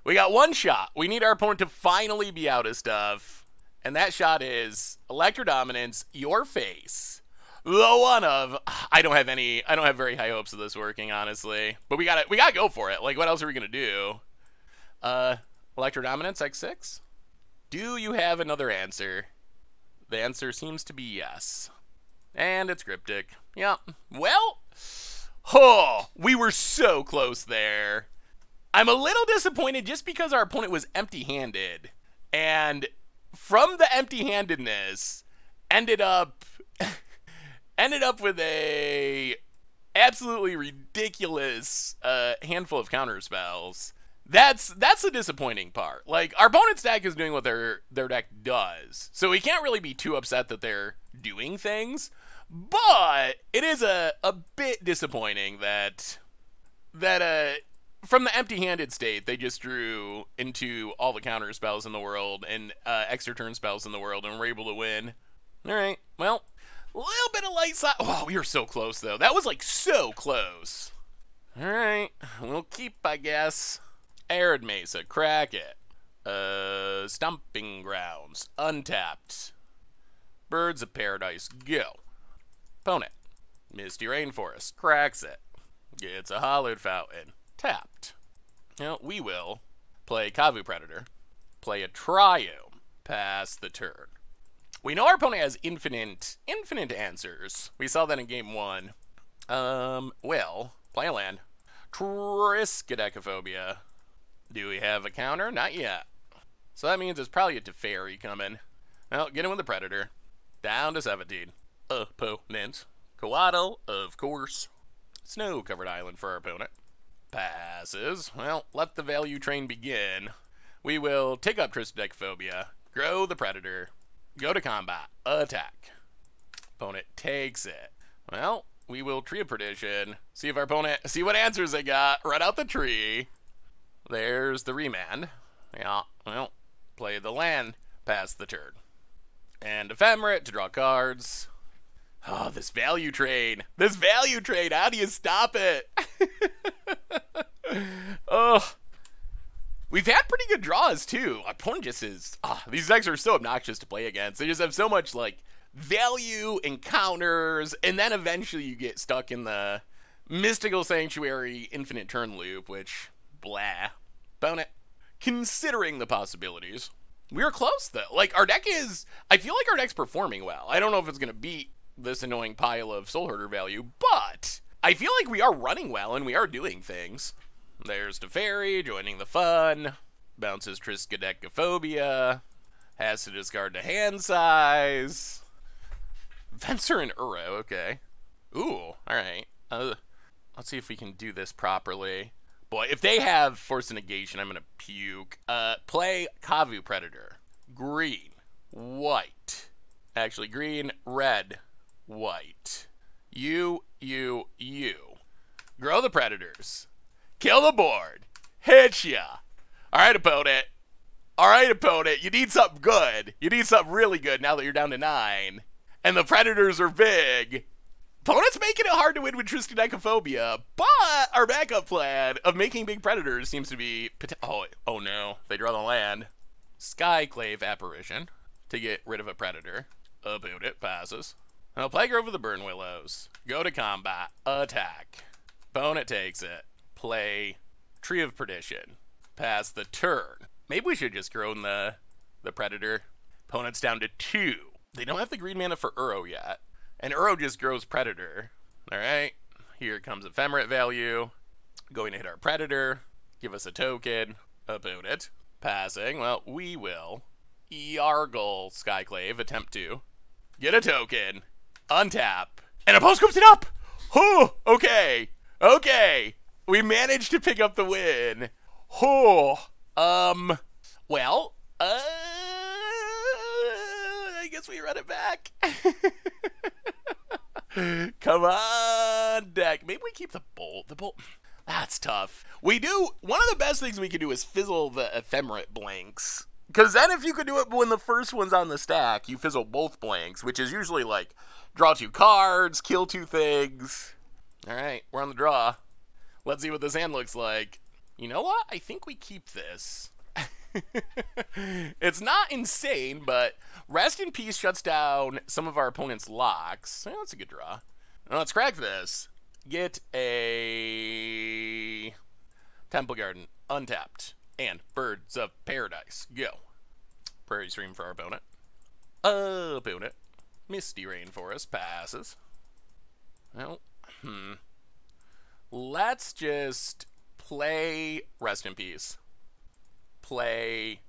A: We got one shot. We need our opponent to finally be out of stuff. And that shot is Electro Dominance, your face. The one of I don't have any I don't have very high hopes of this working honestly. But we gotta we gotta go for it. Like what else are we gonna do? Uh Electro Dominance X6 do you have another answer? The answer seems to be yes. And it's cryptic. Yep well oh we were so close there I'm a little disappointed just because our opponent was empty-handed and from the empty-handedness ended up (laughs) ended up with a absolutely ridiculous uh, handful of counter spells. That's that's the disappointing part. Like our opponent's deck is doing what their their deck does, so we can't really be too upset that they're doing things. But it is a a bit disappointing that that uh from the empty-handed state they just drew into all the counter spells in the world and uh, extra turn spells in the world and were able to win. All right, well a little bit of light side. Oh, we were so close, though. That was, like, so close. All right. We'll keep, I guess. Arid Mesa. Crack it. Uh, Stomping Grounds. Untapped. Birds of Paradise. Go. Opponent. Misty Rainforest. Cracks it. It's a Hallowed Fountain. Tapped. Now, we will play Kavu Predator. Play a Triome. Pass the turn. We know our opponent has infinite, infinite answers. We saw that in game one. Um, well, play a land. Triskaidekaphobia. Do we have a counter? Not yet. So that means it's probably a Teferi coming. Well, get him with the Predator. Down to 17. Opponent. Coatl, of course. Snow-covered island for our opponent. Passes. Well, let the value train begin. We will take up Triskaidekaphobia, grow the Predator, go to combat, attack. Opponent takes it. Well, we will tree of perdition. See if our opponent, see what answers they got. Run out the tree. There's the remand. Yeah, well, play the land, pass the turn. And ephemerate to draw cards. Oh, this value trade. This value trade. How do you stop it? (laughs) oh. We've had pretty good draws too. Opponent is. Oh, these decks are so obnoxious to play against. They just have so much like value encounters, and then eventually you get stuck in the mystical sanctuary infinite turn loop, which blah. Opponent. Considering the possibilities. We are close though. Like our deck is I feel like our deck's performing well. I don't know if it's gonna beat this annoying pile of Soul Herder value, but I feel like we are running well and we are doing things. There's Teferi joining the fun. Bounces Triskaidekaphobia. Has to discard the hand size. Venser and Uro, okay. Ooh, alright. Uh, let's see if we can do this properly. Boy, if they have Force Negation, I'm gonna puke. Uh, play Kavu Predator. Green. White. Actually, green, red, white. You, you, you. Grow the predators. Kill the board. Hit ya. All right, opponent. All right, opponent. You need something good. You need something really good now that you're down to nine. And the predators are big. Opponent's making it hard to win with Triskaidekaphobia, but our backup plan of making big predators seems to be. Oh, oh no. They draw the land. Skyclave Apparition to get rid of a predator. About it passes. Now play Grove of the Burn Willows. Go to combat. Attack. Opponent takes it. Play Tree of Perdition. Pass the turn. Maybe we should just grow in the the Predator. Opponent's down to two. They don't have the green mana for Uro yet. And Uro just grows Predator. Alright. Here comes Ephemerate value. Going to hit our Predator. Give us a token. About it. Passing. Well, we will. Yargle Skyclave. Attempt to. Get a token untap, and a post scoops it up. Oh, okay, okay. We managed to pick up the win. Oh, um, well, uh, I guess we run it back. (laughs) Come on, deck. Maybe we keep the bolt. The bolt. That's tough. We do. One of the best things we could do is fizzle the ephemerate blanks. Because then, if you could do it when the first one's on the stack, you fizzle both blanks, which is usually like draw two cards, kill two things. All right, we're on the draw. Let's see what this hand looks like. You know what? I think we keep this. (laughs) it's not insane, but Rest in Peace shuts down some of our opponent's locks. Yeah, that's a good draw. Now let's crack this. Get a Temple Garden untapped and Birds of Paradise. Go. Prairie Stream for our opponent. Opponent. Misty Rainforest passes. Well, hmm. Let's just play Rest in Peace. Play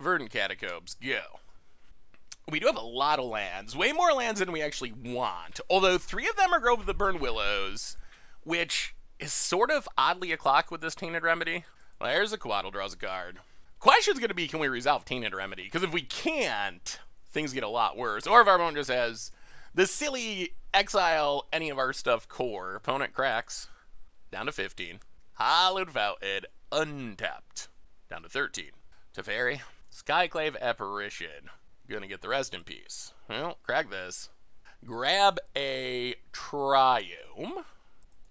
A: Verdant Catacombs. Go. We do have a lot of lands. Way more lands than we actually want. Although three of them are Grove of the Burn Willows, which is sort of oddly a clock with this Tainted Remedy. There's a Coatl draws a card. Question's going to be, can we resolve Tainted Remedy? Because if we can't, things get a lot worse. Or if our opponent just has the silly exile any of our stuff core. Opponent cracks. Down to 15. Hallowed Fountain. Untapped. Down to 13. Teferi. Skyclave Apparition. Gonna get the rest in peace. Well, crack this. Grab a Triome.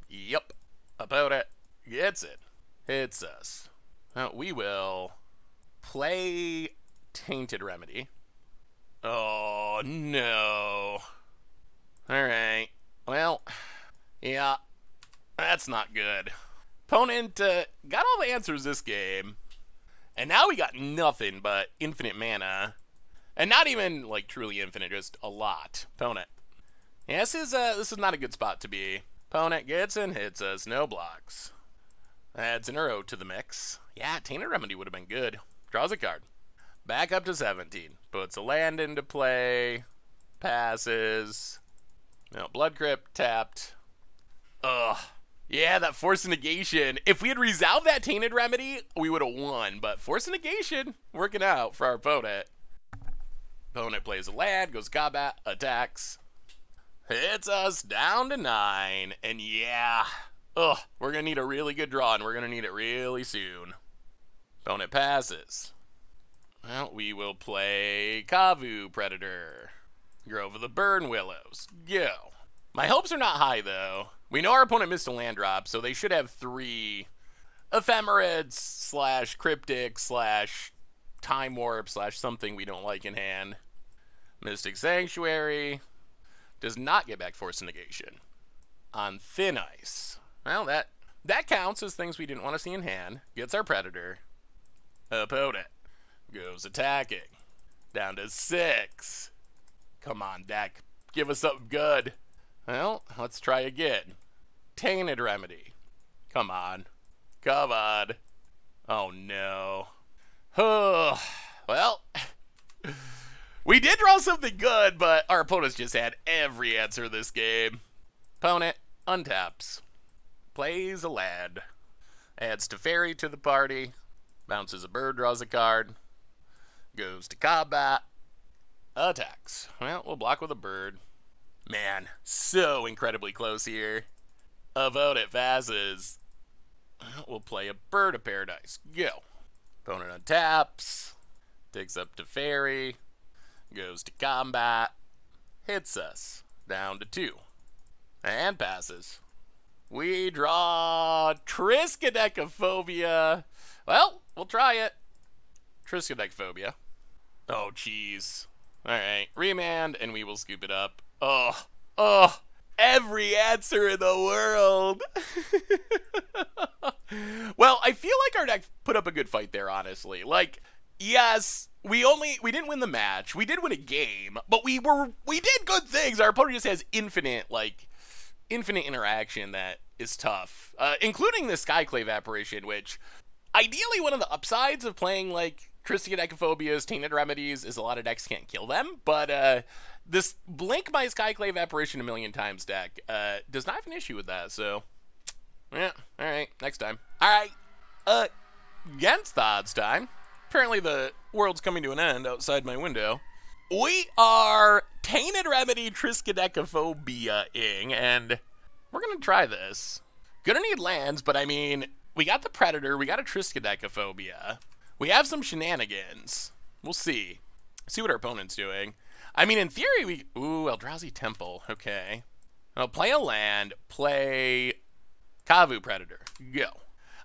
A: Yep. About it. Gets it. Hits us. Now, we will play Tainted Remedy. Oh, no. Alright. Well, yeah, that's not good. Opponent uh, got all the answers this game, and now we got nothing but infinite mana. And not even like truly infinite, just a lot. Opponent. Yeah, this is uh this is not a good spot to be. Opponent gets and hits us, no blocks. Adds an Uro to the mix. Yeah, Tainted Remedy would have been good. Draws a card. Back up to 17. Puts a land into play. Passes. No, Blood Crypt tapped. Ugh. Yeah, that Force Negation. If we had resolved that Tainted Remedy, we would have won. But Force Negation, working out for our opponent. Opponent plays a land, goes combat, attacks. Hits us down to nine. And yeah, ugh, we're going to need a really good draw, and we're going to need it really soon. Opponent passes. Well, we will play Kavu Predator. Grove of the Burn Willows. Go. My hopes are not high, though. We know our opponent missed a land drop, so they should have three ephemerates slash cryptic slash time warp slash something we don't like in hand. Mystic Sanctuary does not get back force negation. On thin ice. Well, that that counts as things we didn't want to see in hand. Gets our predator. Opponent goes attacking. Down to six. Come on, deck. Give us something good. Well, let's try again. Tainted Remedy. Come on. Come on. Oh no. Well, (laughs) we did draw something good, but our opponents just had every answer this game. Opponent untaps. Plays a lad. Adds Teferi to the party. Bounces a bird, draws a card. Goes to combat. Attacks. Well, we'll block with a bird. Man, so incredibly close here. A vote at Vaz's. We'll play a Bird of Paradise. Go. Opponent untaps. Takes up to fairy. Goes to combat. Hits us. Down to two. And passes. We draw Triskaidekaphobia. Well, we'll try it. Triskaidekaphobia. Oh, jeez. Alright, remand, and we will scoop it up. Oh, oh, every answer in the world. (laughs) well, I feel like our deck put up a good fight there, honestly. Like, yes, we only we didn't win the match. We did win a game, but we were we did good things. Our opponent just has infinite like infinite interaction that is tough, uh, including the Skyclave apparition, which ideally one of the upsides of playing like Triskaidekaphobias, Tainted Remedies is a lot of decks can't kill them, but uh, this Blink my Skyclave apparition a million times deck uh, does not have an issue with that. So, yeah, all right, next time. All right, uh, against the odds time. Apparently, the world's coming to an end outside my window. We are Tainted Remedy Triskaidekaphobia-ing, and we're gonna try this. Gonna need lands, but I mean, we got the Predator, we got a Triskaidekaphobia. We have some shenanigans. We'll see. See what our opponent's doing. I mean, in theory, we... Ooh, Eldrazi Temple. Okay. I'll play a land, play Kavu Predator. Go.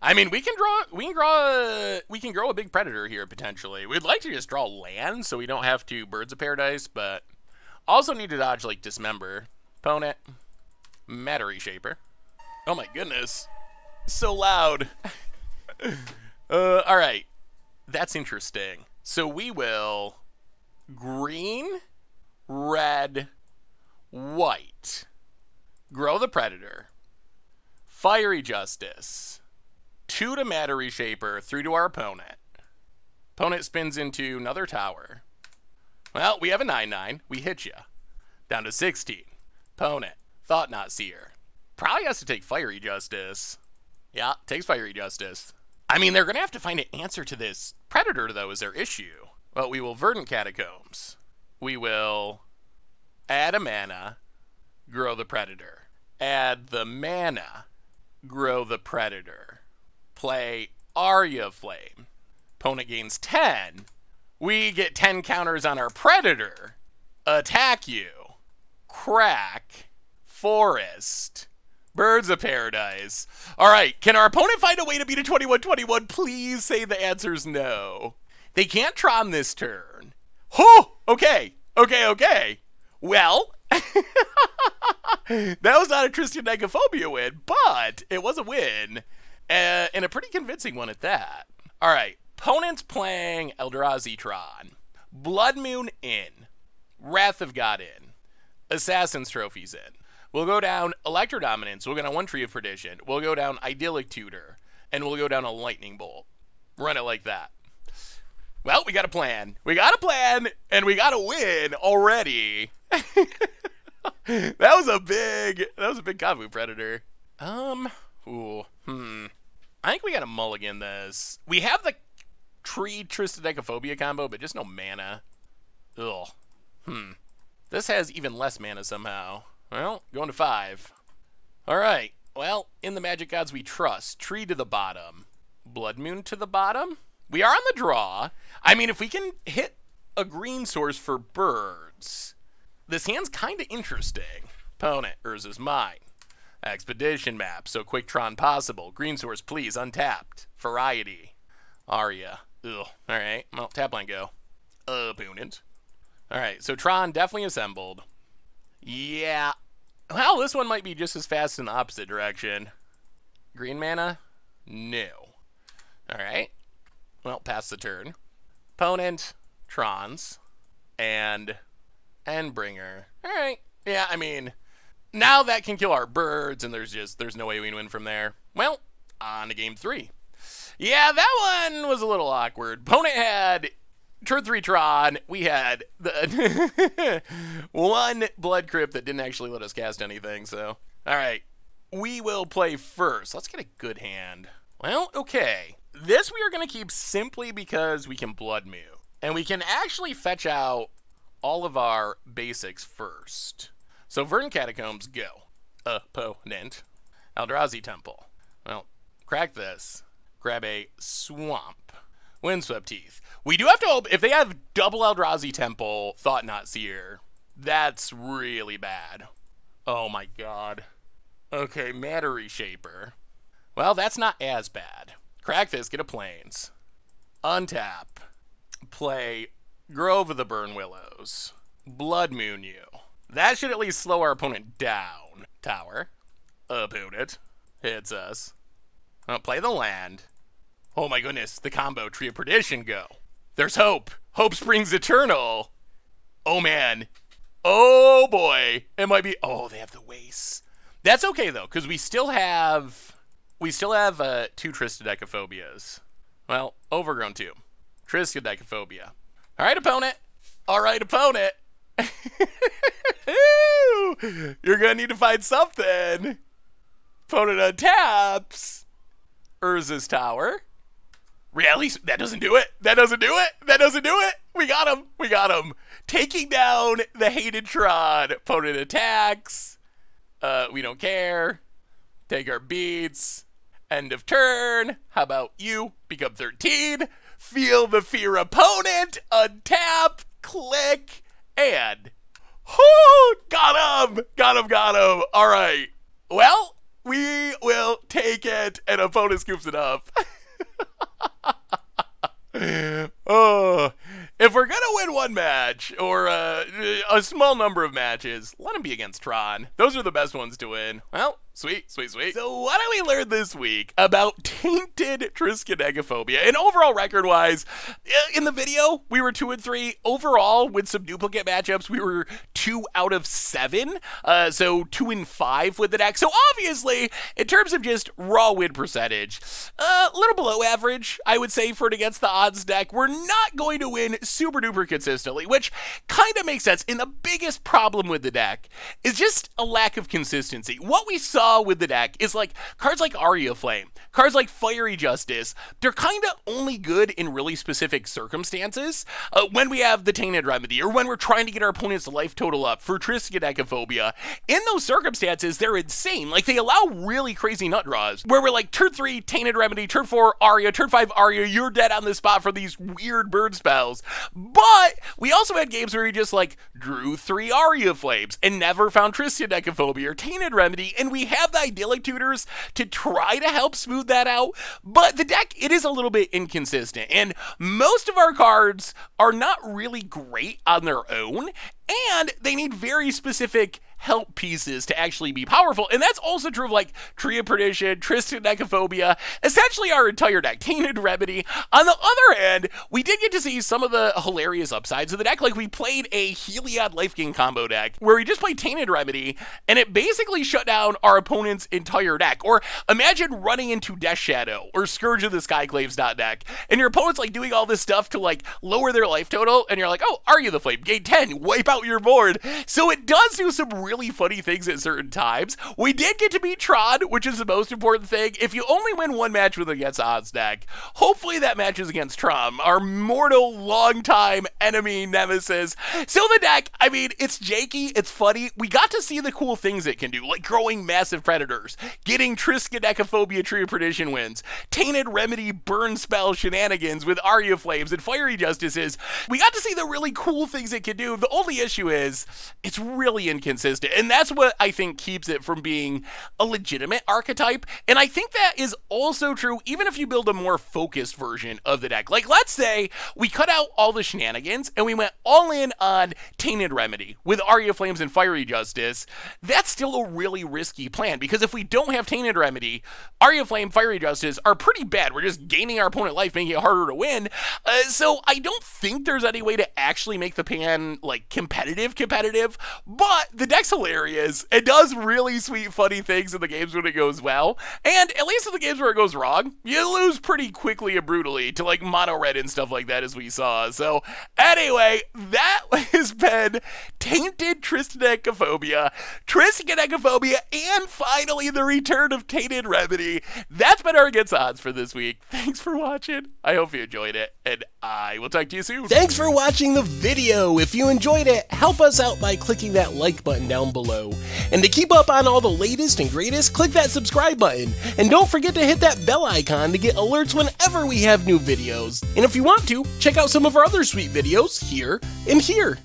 A: I mean, we can draw, we can draw, a, we can grow a big predator here potentially. We'd like to just draw land so we don't have to Birds of Paradise, but also need to dodge like Dismember. Opponent, Matter Reshaper. Oh my goodness, so loud. (laughs) uh, all right, that's interesting. So we will green, red, white. Grow the Predator. Fiery Justice. Two to Matter Reshaper, three to our opponent. Opponent spins into another tower. Well, we have a 9-9. We hit you. Down to 16. Opponent. Thought-Knot Seer. Probably has to take Fiery Justice. Yeah, takes Fiery Justice. I mean, they're going to have to find an answer to this Predator, though, is their issue. Well, we will Verdant Catacombs. We will add a mana, grow the Predator. Add the mana, grow the Predator. Play Aria Flame. Opponent gains 10. We get 10 counters on our Predator. Attack you. Crack. Forest. Birds of Paradise. All right, can our opponent find a way to beat a 21-21? Please say the answer's no. They can't Tron this turn. Oh, okay, okay, okay. Well, (laughs) that was not a Triskaidekaphobia win, but it was a win, uh, and a pretty convincing one at that. All right, opponent's playing Eldrazi Tron. Blood Moon in, Wrath of God in, Assassin's Trophies in. We'll go down Electro Dominance. We'll go down one Tree of Perdition. We'll go down Idyllic Tutor. And we'll go down a Lightning Bolt. Run it like that. Well, we got a plan. We got a plan, and we got a win already. (laughs) that was a big, that was a big Kavu Predator. Um, ooh, hmm. I think we got a mulligan this. We have the Tree Triskaidekaphobia combo, but just no mana. Ugh. Hmm. This has even less mana somehow. Well, going to five. All right. Well, in the Magic Gods we trust. Tree to the bottom. Blood Moon to the bottom. We are on the draw. I mean, if we can hit a green source for birds, this hand's kind of interesting. Opponent, Urza's mine. Expedition map, so Quicktron possible. Green source, please, untapped. Variety. Aria. Ugh. Alright, well, tap line go. Opponent. Alright, so Tron definitely assembled. Yeah. Well, this one might be just as fast in the opposite direction. Green mana? No. Alright. Well, pass the turn. Opponent, Trons, and Endbringer. Alright. Yeah, I mean, now that can kill our birds, and there's just, there's no way we can win from there. Well, on to game three. Yeah, that one was a little awkward. Opponent had turn three Tron, we had the (laughs) one Blood Crypt that didn't actually let us cast anything, so. Alright, we will play first. Let's get a good hand. Well, okay. This we are going to keep simply because we can Blood Moon. And we can actually fetch out all of our basics first. So Verdant Catacombs, go. Opponent. Eldrazi Temple. Well, crack this. Grab a Swamp. Windswept Heath. We do have to hope if they have double Eldrazi Temple, Thought-Knot Seer, that's really bad. Oh my god. Okay, Matter Reshaper. Well, that's not as bad. Crack this, get a Plains. Untap. Play Grove of the Burn Willows. Blood Moon you. That should at least slow our opponent down. Tower. Opponent. Hits us. Play the land. Oh my goodness, the combo Tree of Perdition go. There's hope. Hope springs eternal. Oh man. Oh boy. It might be. Oh, they have the waste. That's okay though, because we still have we still have uh, two Triskaidekaphobias. Well, overgrown two. Triskaidekaphobia. All right, opponent. All right, opponent. (laughs) You're gonna need to find something. Opponent untaps. Urza's Tower. Really? That doesn't do it. That doesn't do it. That doesn't do it. We got him. We got him. Taking down the hated Tron. Opponent attacks. Uh, we don't care. Take our beats. End of turn. How about you? Become 13. Feel the fear opponent. Untap. Click. And. Whoo! Got him! Got him, got him. All right. Well, we will take it. And opponent scoops it up. (laughs) oh, if we're gonna win one match or uh, a small number of matches, let them be against Tron. Those are the best ones to win. Well, Sweet, sweet, sweet. So what do we learn this week about (laughs) tainted triskaidekaphobia? And overall record-wise, in the video, we were two and three. Overall, with some duplicate matchups, we were two out of seven. Uh, so two and five with the deck. So obviously, in terms of just raw win percentage, a uh, little below average, I would say, for it against the odds deck. We're not going to win super duper consistently, which kind of makes sense. And the biggest problem with the deck is just a lack of consistency. What we saw saw with the deck is like cards like Aria Flame, cards like Fiery Justice, they're kind of only good in really specific circumstances. Uh, when we have the Tainted Remedy, or when we're trying to get our opponent's life total up for Triskaidekaphobia, in those circumstances, they're insane. Like, they allow really crazy nut draws, where we're like, turn 3, Tainted Remedy, turn 4, Aria, turn 5, Aria, you're dead on the spot for these weird bird spells. But we also had games where we just like drew 3 Aria Flames and never found Triskaidekaphobia or Tainted Remedy, and we have the idyllic tutors to try to help smooth that out, but the deck, it is a little bit inconsistent. And most of our cards are not really great on their own, and they need very specific help pieces to actually be powerful. And that's also true of like Tree of Perdition, Triskaidekaphobia, essentially our entire deck. Tainted Remedy. On the other hand, we did get to see some of the hilarious upsides of the deck. Like we played a Heliod Life Gain combo deck where we just played Tainted Remedy and it basically shut down our opponent's entire deck. Or imagine running into Death Shadow or Scourge of the Skyclaves deck and your opponent's like doing all this stuff to like lower their life total and you're like, oh, Are You the Flame? Gain 10, wipe out your board. So it does do some really funny things at certain times. We did get to beat Tron, which is the most important thing. If you only win one match with against deck, hopefully that match is against Tron, our mortal longtime enemy nemesis. So the deck, I mean, it's janky, it's funny. We got to see the cool things it can do, like growing massive predators, getting Triskaidekaphobia Tree of Perdition wins, Tainted Remedy burn spell shenanigans with Aria Flames and Fiery Justices. We got to see the really cool things it can do. The only issue is it's really inconsistent. And that's what I think keeps it from being a legitimate archetype. And I think that is also true even if you build a more focused version of the deck. Like, let's say we cut out all the shenanigans and we went all in on Tainted Remedy with Aria Flames and Fiery Justice. That's still a really risky plan because if we don't have Tainted Remedy, Aria Flame, Fiery Justice are pretty bad. We're just gaining our opponent life, making it harder to win. Uh, so I don't think there's any way to actually make the pan like competitive, competitive. But the deck's hilarious. It does really sweet, funny things in the games when it goes well, and at least in the games where it goes wrong, you lose pretty quickly and brutally to like mono red and stuff like that, as we saw. So anyway, that (laughs) has been tainted Triskaidekaphobia, Triskaidekaphobia, and finally the return of Tainted Remedy. That's been our against odds for this week. Thanks for watching. I hope you enjoyed it, and I will talk to you soon.
B: Thanks for watching the video. If you enjoyed it, help us out by clicking that like button down below. And to keep up on all the latest and greatest, click that subscribe button. And don't forget to hit that bell icon to get alerts whenever we have new videos. And if you want to, check out some of our other sweet videos here and here.